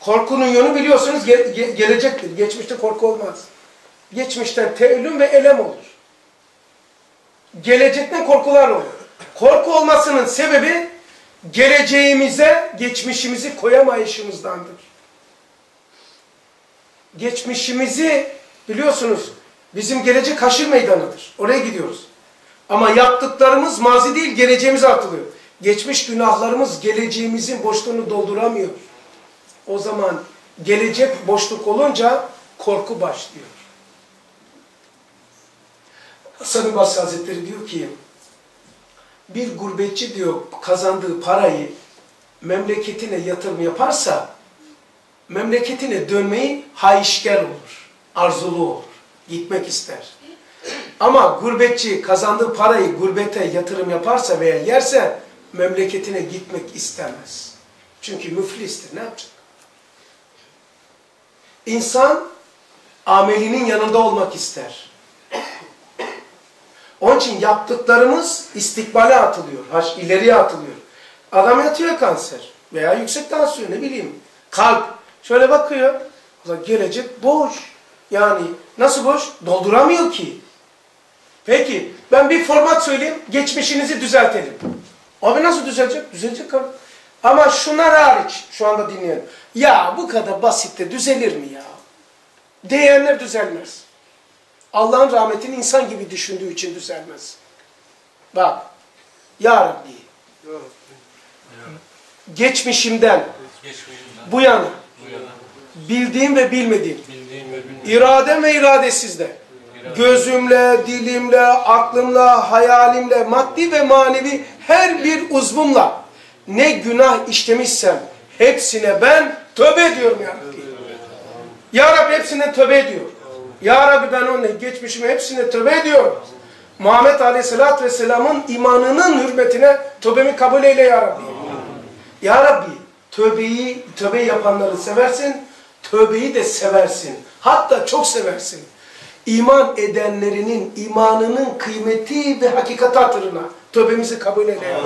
Korkunun yönü biliyorsunuz ge- ge- gelecektir. Geçmişte korku olmaz. Geçmişten teellüm ve elem olur. Gelecekten korkular olur. Korku olmasının sebebi geleceğimize geçmişimizi koyamayışımızdandır. Geçmişimizi biliyorsunuz bizim gelecek haşir meydanıdır. Oraya gidiyoruz. Ama yaptıklarımız mazi değil geleceğimize atılıyor. Geçmiş günahlarımız geleceğimizin boşluğunu dolduramıyor. O zaman gelecek boşluk olunca korku başlıyor. Hasan-ı Basri Hazretleri diyor ki bir gurbetçi diyor kazandığı parayı memleketine yatırım yaparsa memleketine dönmeyi hayişker olur. Arzulu olur. Gitmek ister. Ama gurbetçi kazandığı parayı gurbete yatırım yaparsa veya yerse memleketine gitmek istemez. Çünkü müflistir. Ne yapacak? İnsan amelinin yanında olmak ister. Onun için yaptıklarımız istikbale atılıyor. Haş, ileriye atılıyor. Adam yatıyor kanser veya yüksek tansiyon ne bileyim. Kalp. Şöyle bakıyor. O zaman gelecek boş. Yani nasıl boş? Dolduramıyor ki. Peki ben bir format söyleyeyim. Geçmişinizi düzeltelim. Abi nasıl düzelecek? Düzelecek abi. Ama şunlar hariç şu anda dinleyen. Ya bu kadar basitte düzelir mi ya? Diyenler düzelmez. Allah'ın rahmetini insan gibi düşündüğü için düzelmez. Bak. Ya Rabbi. Geçmişimden Geçmişimden bu yana bu yana bildiğim ve bilmediğim bildiğim ve bilmediğim iradem ve iradesizde gözümle, dilimle, aklımla, hayalimle, maddi ve manevi her bir uzvumla ne günah işlemişsem hepsine ben tövbe ediyorum ya Rabbi. Ya Rabbi hepsine tövbe ediyorum. Ya Rabbi ben onun geçmişime hepsine tövbe ediyorum. Muhammed Aleyhisselatü Vesselam'ın imanının hürmetine tövbemi kabul eyle ya Rabbi. Ya Rabbi tövbeyi, tövbe yapanları seversin, tövbeyi de seversin. Hatta çok seversin. İman edenlerinin imanının kıymeti ve hakikati hatırına tövbemizi kabul eyle.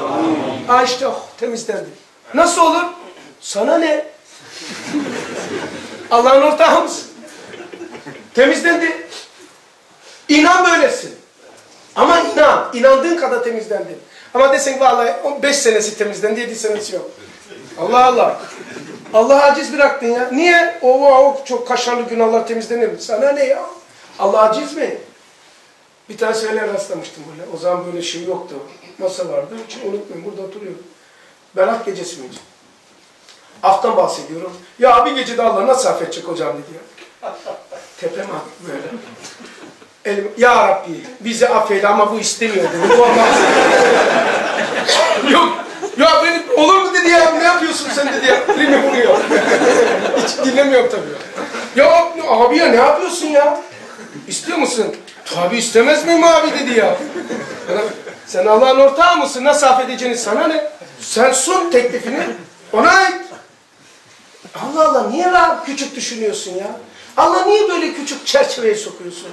Ha işte oh, temizlendi. Nasıl olur? Sana ne? Allah'ın ortağı mısın? Temizlendi. İnan böylesin. Ama inan. inandığın kadar temizlendin. Ama desen ki vallahi 5 senesi temizlendi, 7 senesi yok. Allah Allah. Allah aciz bıraktın ya. Niye? O, o, o çok kaşarlı günahlar temizlenir mi? Sana ne ya? Allah aciz mi? Bir tane şeyler rastlamıştım böyle. O zaman böyle şey yoktu. Masa vardı. Hiç unutmayın. Burada oturuyorum. Berat gecesi miydi? Aftan bahsediyorum. Ya bir gecede Allah nasıl affedecek hocam dedi ya. Tepeme attı böyle. Elim, ya Rabbi bizi affeyle ama bu istemiyor dedi. Bu. Yok. Ya mu dedi ya ne yapıyorsun sen dedi ya. Elimi vuruyor. Hiç dinlemiyorum tabii. Ya abi ya ne yapıyorsun ya? İstiyor musun? Tabi istemez miyim abi dedi ya. Sen Allah'ın ortağı mısın? Nasıl affedeceğini sana ne? Sen sun teklifini. Ona ait. Allah Allah niye la küçük düşünüyorsun ya? Allah niye böyle küçük çerçeveye sokuyorsun?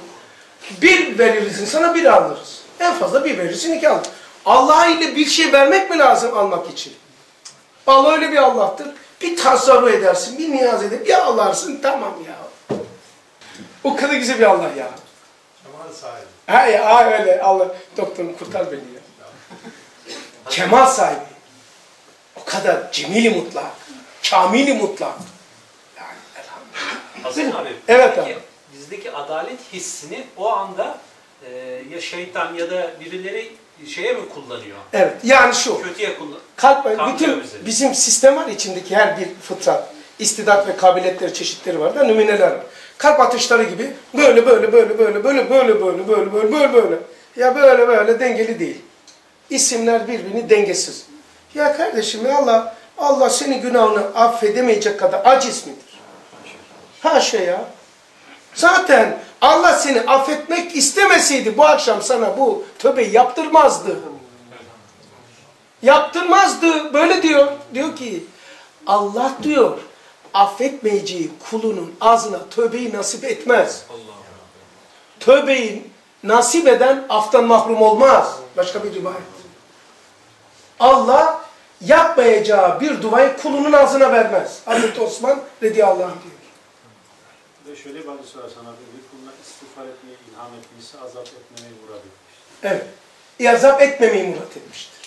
Bir veririz insana bir alırız. En fazla bir verirsin iki alır. Allah'a ile bir şey vermek mi lazım almak için? Allah öyle bir Allah'tır. Bir tasarruf edersin, bir niyaz edip bir ağlarsın tamam ya. O kadar güzel bir Allah ya. Kemal sahibi. Ha ya öyle Allah doktorum kurtar beni ya. Kemal sahibi. O kadar cemili mutlak. Kamili mutlak. Yani elhamdülillah. Hasan abi, Evet bizdeki, abi. bizdeki adalet hissini o anda e, ya şeytan ya da birileri şeye mi kullanıyor? Evet yani şu. Kötüye kullan. Kalp, Tam bütün tersi. bizim sistem var içindeki her bir fıtrat, istidat ve kabiliyetleri çeşitleri var da nümuneler var. Kalp atışları gibi böyle böyle böyle böyle böyle böyle böyle böyle böyle böyle böyle. Ya böyle böyle dengeli değil. İsimler birbirini dengesiz. Ya kardeşim ya Allah Allah senin günahını affedemeyecek kadar aciz midir? Haşa ya. Zaten Allah seni affetmek istemeseydi bu akşam sana bu tövbeyi yaptırmazdı. Yaptırmazdı. Böyle diyor. Diyor ki Allah diyor affetmeyeceği kulunun ağzına tövbeyi nasip etmez. Tövbeyi nasip eden aftan mahrum olmaz. Başka bir rivayet. Allah yapmayacağı bir duayı kulunun ağzına vermez. Hazreti Osman radıyallahu anh diyor. De şöyle bir hadis var sana. Bir kuluna istiğfar etmeyi ilham ettiyse azap etmemeyi murad etmiştir. Evet. İazap etmemeyi murat etmiştir.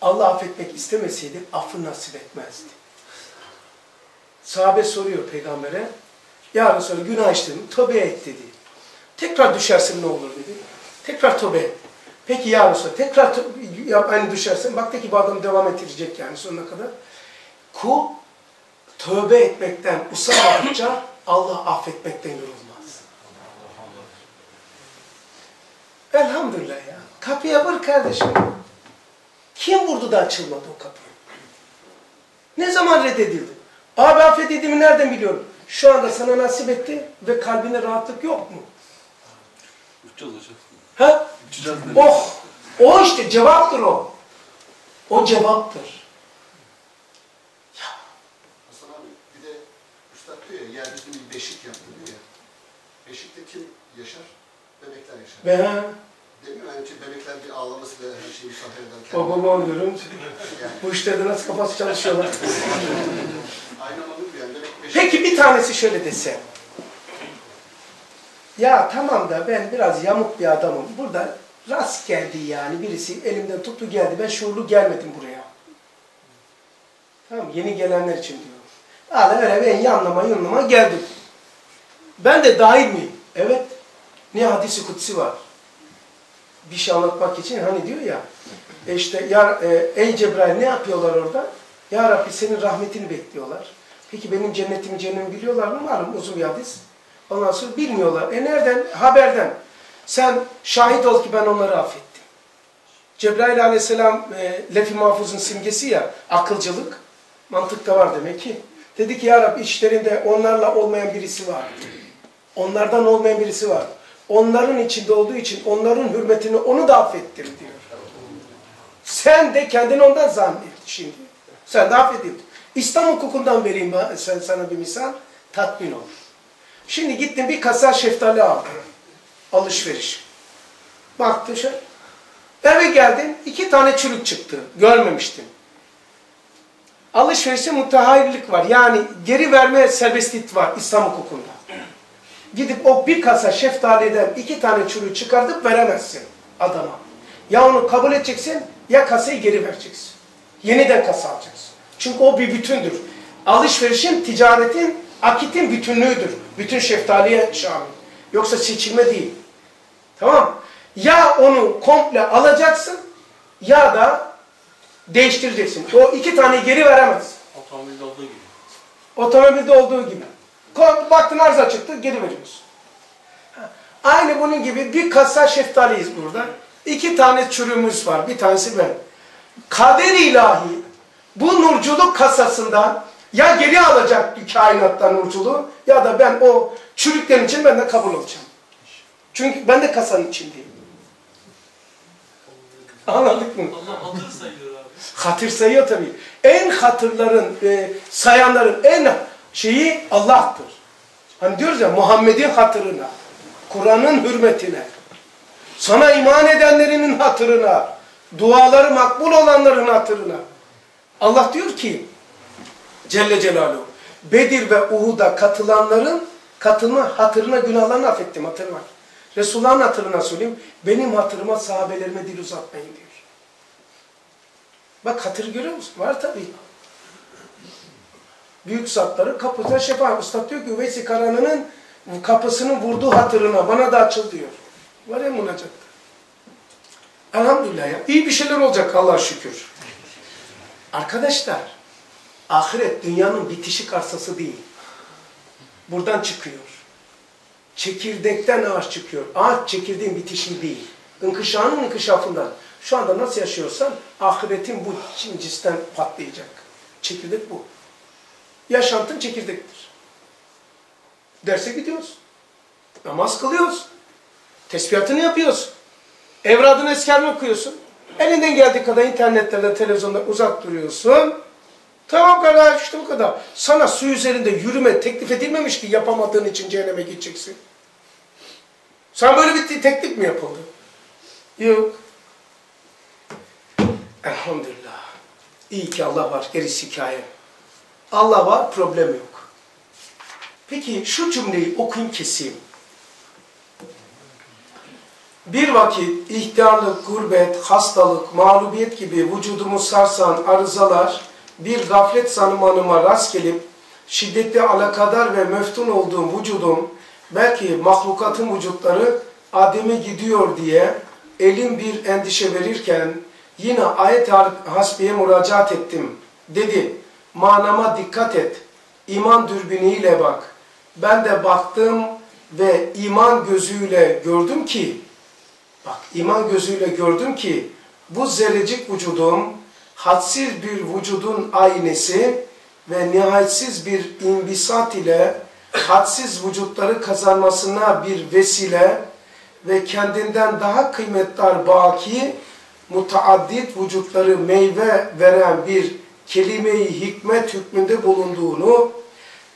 Allah affetmek istemeseydi affı nasip etmezdi. Sahabe soruyor peygambere. Ya Resulallah günah işledim, tövbe et dedi. Tekrar düşersin ne olur dedi. Tekrar tövbe et. Peki ya Resulallah tekrar tö- ya, hani düşersin, bak de ki bu adam devam ettirecek yani sonuna kadar. Kul tövbe etmekten usamadıkça Allah affetmekten yorulmaz. Elhamdülillah ya. Kapıya vur kardeşim. Kim vurdu da açılmadı o kapıyı? Ne zaman reddedildi? Abi affedildiğimi nereden biliyorum? Şu anda sana nasip etti ve kalbine rahatlık yok mu? Uçacağız hocam. Ha? Dedi. Oh! O işte cevaptır o. O cevaptır. Hasan abi bir de Üstad diyor ya yeryüzünde bir beşik yaptı diyor ya. Beşikte kim yaşar? Bebekler yaşar. Ben Demiyor yani ki bebekler bir ağlaması ve her şeyi müsaade ederken. babama diyorum. Yani Bu işlerde nasıl kafası çalışıyorlar. onu diyor yani. Bebek beşik. Peki bir tanesi şöyle dese. Ya tamam da ben biraz yamuk bir adamım. Burada rast geldi yani. Birisi elimden tuttu geldi. Ben şuurlu gelmedim buraya. Tamam yeni gelenler için diyorum. Hala öyle ben yanlama yanlama geldim. Ben de dahil miyim? Evet. Ne hadisi kutsi var. Bir şey anlatmak için hani diyor ya işte ya e, ey Cebrail ne yapıyorlar orada? Ya Rabbi senin rahmetini bekliyorlar. Peki benim cennetimi cehennemi biliyorlar mı? Malum uzun bir hadis. Ondan sonra bilmiyorlar. E nereden? Haberden. Sen şahit ol ki ben onları affettim. Cebrail aleyhisselam e, lef-i mahfuzun simgesi ya, akılcılık. Mantıkta var demek ki. Dedi ki ya Rabbi içlerinde onlarla olmayan birisi var. Onlardan olmayan birisi var. Onların içinde olduğu için onların hürmetini onu da affettir diyor. Sen de kendini ondan zannet şimdi. Sen de affedildin. İslam hukukundan vereyim sen sana bir misal. Tatmin ol. Şimdi gittin bir kasa şeftali aldın. Alışveriş. Baktın şöyle. Eve geldin iki tane çürük çıktı. Görmemiştin. Alışverişte muttahhirlik var. Yani geri verme serbestlik var İslam hukukunda. Gidip o bir kasa şeftaliden iki tane çürüğü çıkartıp veremezsin adama. Ya onu kabul edeceksin ya kasayı geri vereceksin. Yeniden kasa alacaksın. Çünkü o bir bütündür. Alışverişin, ticaretin, akitin bütünlüğüdür. Bütün şeftaliye şamil. Yoksa seçilme değil. Tamam Ya onu komple alacaksın ya da değiştireceksin. O iki tane geri veremez. Otomobilde olduğu gibi. Otomobilde olduğu gibi. Baktın arıza çıktı, geri veriyorsun. Aynı bunun gibi bir kasa şeftaliyiz burada. İki tane çürüğümüz var. Bir tanesi ben. Kader ilahi bu nurculuk kasasından ya geri alacak bir kainattan nurculuğu ya da ben o çürüklerin için ben de kabul olacağım. Çünkü ben de kasanın içindeyim. Anladık mı? Allah hatır sayılır abi. Hatır sayıyor tabii. En hatırların, e, sayanların en şeyi Allah'tır. Hani diyoruz ya Muhammed'in hatırına, Kur'an'ın hürmetine, sana iman edenlerinin hatırına, duaları makbul olanların hatırına. Allah diyor ki Celle Celaluhu, Bedir ve Uhud'a katılanların katılma hatırına günahlarını affettim hatır var. Resulullah'ın hatırına söyleyeyim, benim hatırıma sahabelerime dil uzatmayın diyor. Bak hatır görüyor musun? Var tabii. Büyük zatları kapısına şefaat. Üstad diyor ki Üveysi Karanı'nın kapısını vurduğu hatırına bana da açıl diyor. Var ya münacatta. Elhamdülillah ya. İyi bir şeyler olacak Allah'a şükür. Arkadaşlar, ahiret dünyanın bitişik arsası değil. Buradan çıkıyor. Çekirdekten ağaç çıkıyor. Ağaç çekirdeğin bitişi değil. İnkışanın inkışafından. Şu anda nasıl yaşıyorsan ahiretin bu cinsten patlayacak. Çekirdek bu. Yaşantın çekirdektir. Derse gidiyoruz. Namaz kılıyoruz. Tesbihatını yapıyoruz. Evradını eskerme okuyorsun. Elinden geldiği kadar internetlerden, televizyonda uzak duruyorsun. Tamam kardeş işte bu kadar. Sana su üzerinde yürüme teklif edilmemiş ki yapamadığın için cehenneme gideceksin. Sen böyle bir teklif mi yapıldı? Yok. Elhamdülillah. İyi ki Allah var, gerisi hikaye. Allah var, problem yok. Peki şu cümleyi okuyayım keseyim. Bir vakit ihtiyarlık, gurbet, hastalık, mağlubiyet gibi vücudumu sarsan arızalar bir gaflet sanımanıma rast gelip şiddetli alakadar ve meftun olduğum vücudum belki mahlukatın vücutları Adem'e gidiyor diye elim bir endişe verirken yine ayet-i hasbiye müracaat ettim. Dedi, manama dikkat et, iman dürbünüyle bak. Ben de baktım ve iman gözüyle gördüm ki, bak iman gözüyle gördüm ki bu zerrecik vücudum hadsiz bir vücudun aynesi ve nihayetsiz bir imbisat ile hadsiz vücutları kazanmasına bir vesile ve kendinden daha kıymetli baki mutaaddit vücutları meyve veren bir kelime-i hikmet hükmünde bulunduğunu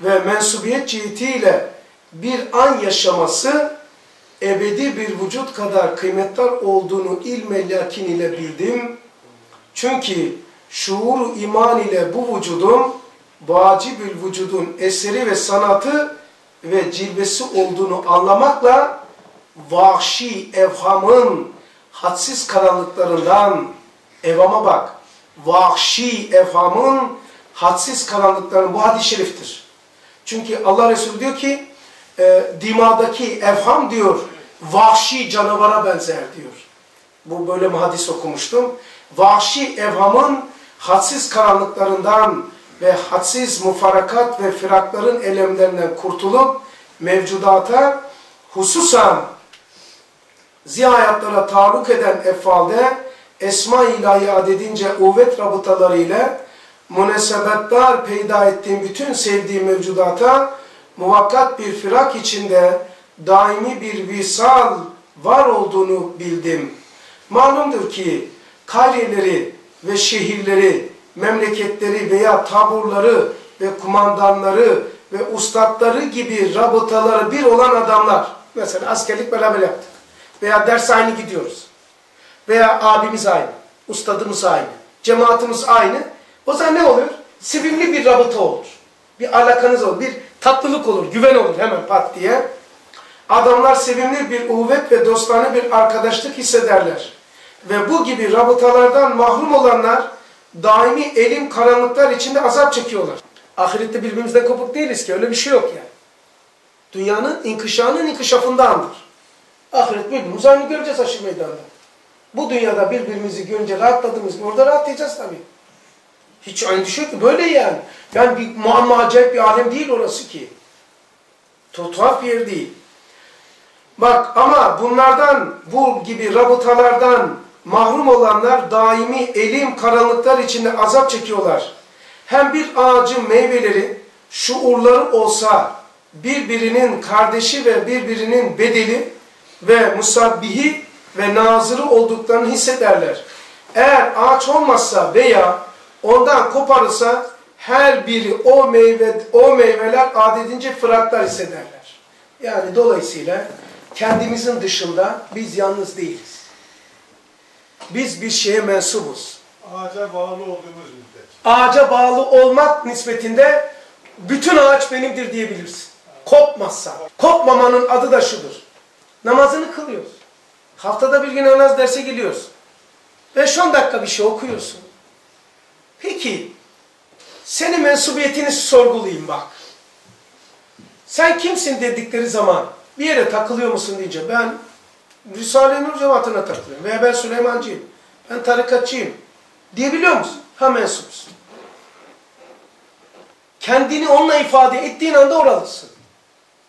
ve mensubiyet cihetiyle bir an yaşaması ebedi bir vücut kadar kıymetli olduğunu ilme lakin ile bildim. Çünkü şuuru iman ile bu vücudun vacibül vücudun eseri ve sanatı ve cilvesi olduğunu anlamakla vahşi evhamın hadsiz karanlıklarından evhama bak. Vahşi evhamın hadsiz karanlıklarından bu hadis-i şeriftir. Çünkü Allah Resulü diyor ki e, dimadaki evham diyor vahşi canavara benzer diyor. Bu bir hadis okumuştum. Vahşi evhamın hadsiz karanlıklarından ve hadsiz mufarakat ve firakların elemlerinden kurtulup mevcudata hususan zihayatlara taalluk eden efalde esma-i ilahi adedince uvvet rabıtaları ile münasebetler peyda ettiğim bütün sevdiğim mevcudata muvakkat bir firak içinde daimi bir visal var olduğunu bildim. Malumdur ki kariyeleri ve şehirleri, memleketleri veya taburları ve kumandanları ve ustadları gibi rabıtaları bir olan adamlar, mesela askerlik beraber yaptık veya ders aynı gidiyoruz veya abimiz aynı, ustadımız aynı, cemaatimiz aynı, o zaman ne olur? Sevimli bir rabıta olur. Bir alakanız olur, bir tatlılık olur, güven olur hemen pat diye. Adamlar sevimli bir uhvet ve dostane bir arkadaşlık hissederler. Ve bu gibi rabıtalardan mahrum olanlar daimi elim karanlıklar içinde azap çekiyorlar. Ahirette birbirimizden kopuk değiliz ki öyle bir şey yok yani. Dünyanın inkışanın inkışafındandır. Ahiret birbirimiz aynı göreceğiz aşırı meydanda. Bu dünyada birbirimizi görünce rahatladığımız gibi orada rahatlayacağız tabii. Hiç aynı şey yok ki böyle yani. Yani bir muamma acayip bir alem değil orası ki. Tuhaf bir yer değil. Bak ama bunlardan, bu gibi rabıtalardan mahrum olanlar daimi elim karanlıklar içinde azap çekiyorlar. Hem bir ağacın meyveleri, şuurları olsa birbirinin kardeşi ve birbirinin bedeli ve musabbihi ve nazırı olduklarını hissederler. Eğer ağaç olmazsa veya ondan koparılsa her biri o meyve o meyveler adedince fıratlar hissederler. Yani dolayısıyla kendimizin dışında biz yalnız değiliz. Biz bir şeye mensubuz. Ağaca bağlı olduğumuz müddet. Ağaca bağlı olmak nispetinde bütün ağaç benimdir diyebilirsin. Kopmazsa. Kopmamanın adı da şudur. Namazını kılıyoruz. Haftada bir gün namaz derse geliyoruz. 5-10 dakika bir şey okuyorsun. Peki, senin mensubiyetini sorgulayayım bak. Sen kimsin dedikleri zaman bir yere takılıyor musun deyince ben Risale-i Nur cemaatine takılıyorum veya ben Süleymancıyım, ben tarikatçıyım diyebiliyor musun? Ha mensupsun. Kendini onunla ifade ettiğin anda oralısın.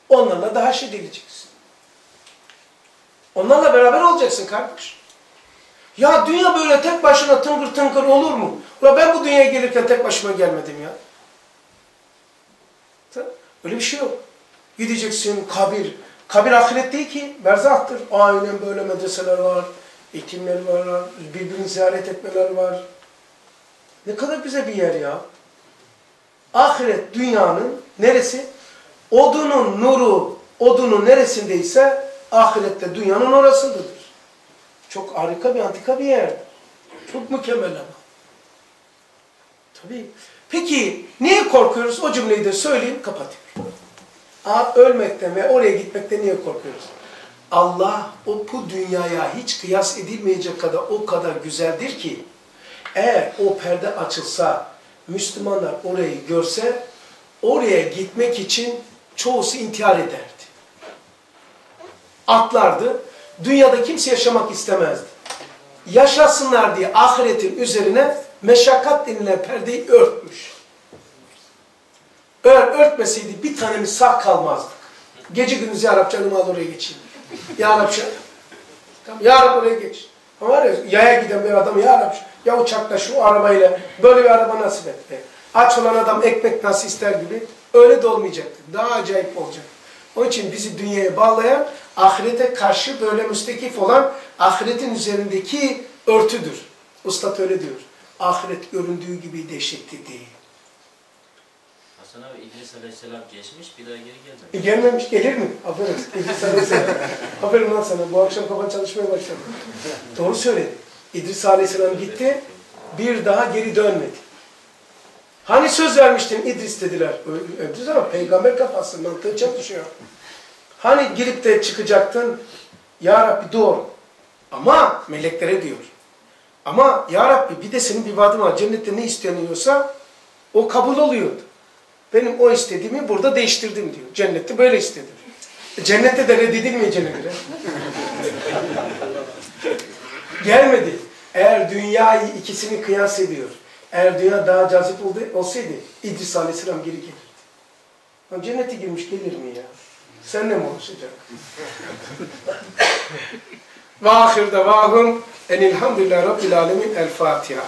Onlarla daha şey geleceksin. Onlarla beraber olacaksın kardeş. Ya dünya böyle tek başına tıngır tıngır olur mu? Ulan ben bu dünyaya gelirken tek başıma gelmedim ya. Öyle bir şey yok. Gideceksin kabir. Kabir ahiret değil ki. Berzahtır. Aynen böyle medreseler var. Eğitimler var. Birbirini ziyaret etmeler var. Ne kadar güzel bir yer ya. Ahiret dünyanın neresi? Odunun nuru, odunun neresindeyse ahirette dünyanın orasındadır. Çok harika bir antika bir yer. Çok mükemmel ama. Tabii. Peki niye korkuyoruz? O cümleyi de söyleyeyim, kapatayım. Aa, ölmekten ve oraya gitmekten niye korkuyoruz? Allah o bu dünyaya hiç kıyas edilmeyecek kadar o kadar güzeldir ki eğer o perde açılsa, Müslümanlar orayı görse oraya gitmek için çoğusu intihar ederdi. Atlardı. Dünyada kimse yaşamak istemezdi. Yaşasınlar diye ahiretin üzerine meşakkat denilen perdeyi örtmüş. Eğer örtmeseydi bir tanemiz sağ kalmazdık. Gece gündüz Ya Rab canımı al oraya geçeyim. Ya Rab şey- Tamam, Ya Rab oraya geç. Ama var ya yaya giden bir adam Ya Rab ya uçakla şu arabayla böyle bir araba nasip et. Aç olan adam ekmek nasıl ister gibi öyle de olmayacaktı. Daha acayip olacak. Onun için bizi dünyaya bağlayan ahirete karşı böyle müstekif olan ahiretin üzerindeki örtüdür. Ustad öyle diyor. Ahiret göründüğü gibi dehşetli değil. Hasan abi İdris Aleyhisselam geçmiş bir daha geri gelmemiş. E gelmemiş, gelir mi? Aferin. İdris Aleyhisselam. Aferin lan sana. Bu akşam kafan çalışmaya başladı. Doğru söyledi. İdris Aleyhisselam gitti, bir daha geri dönmedi. Hani söz vermiştin İdris dediler. Ö- İdris ama peygamber kafası mantığı çalışıyor. Hani girip de çıkacaktın, Ya Rabbi doğru. Ama meleklere diyor. Ama Ya Rabbi bir de senin bir vaadin var. Cennette ne isteniyorsa o kabul oluyordu. Benim o istediğimi burada değiştirdim diyor. Cennette böyle istedim. E, Cennette de reddedilmeyeceğine göre. Gelmedi. Eğer dünyayı ikisini kıyas ediyor. Eğer dünya daha cazip oldu, olsaydı İdris Aleyhisselam geri gelirdi. Cennete girmiş gelir mi ya? Seninle mi uğraşacak? Ve ahir davahum enilhamdülillah rabbil alemin el Fatiha.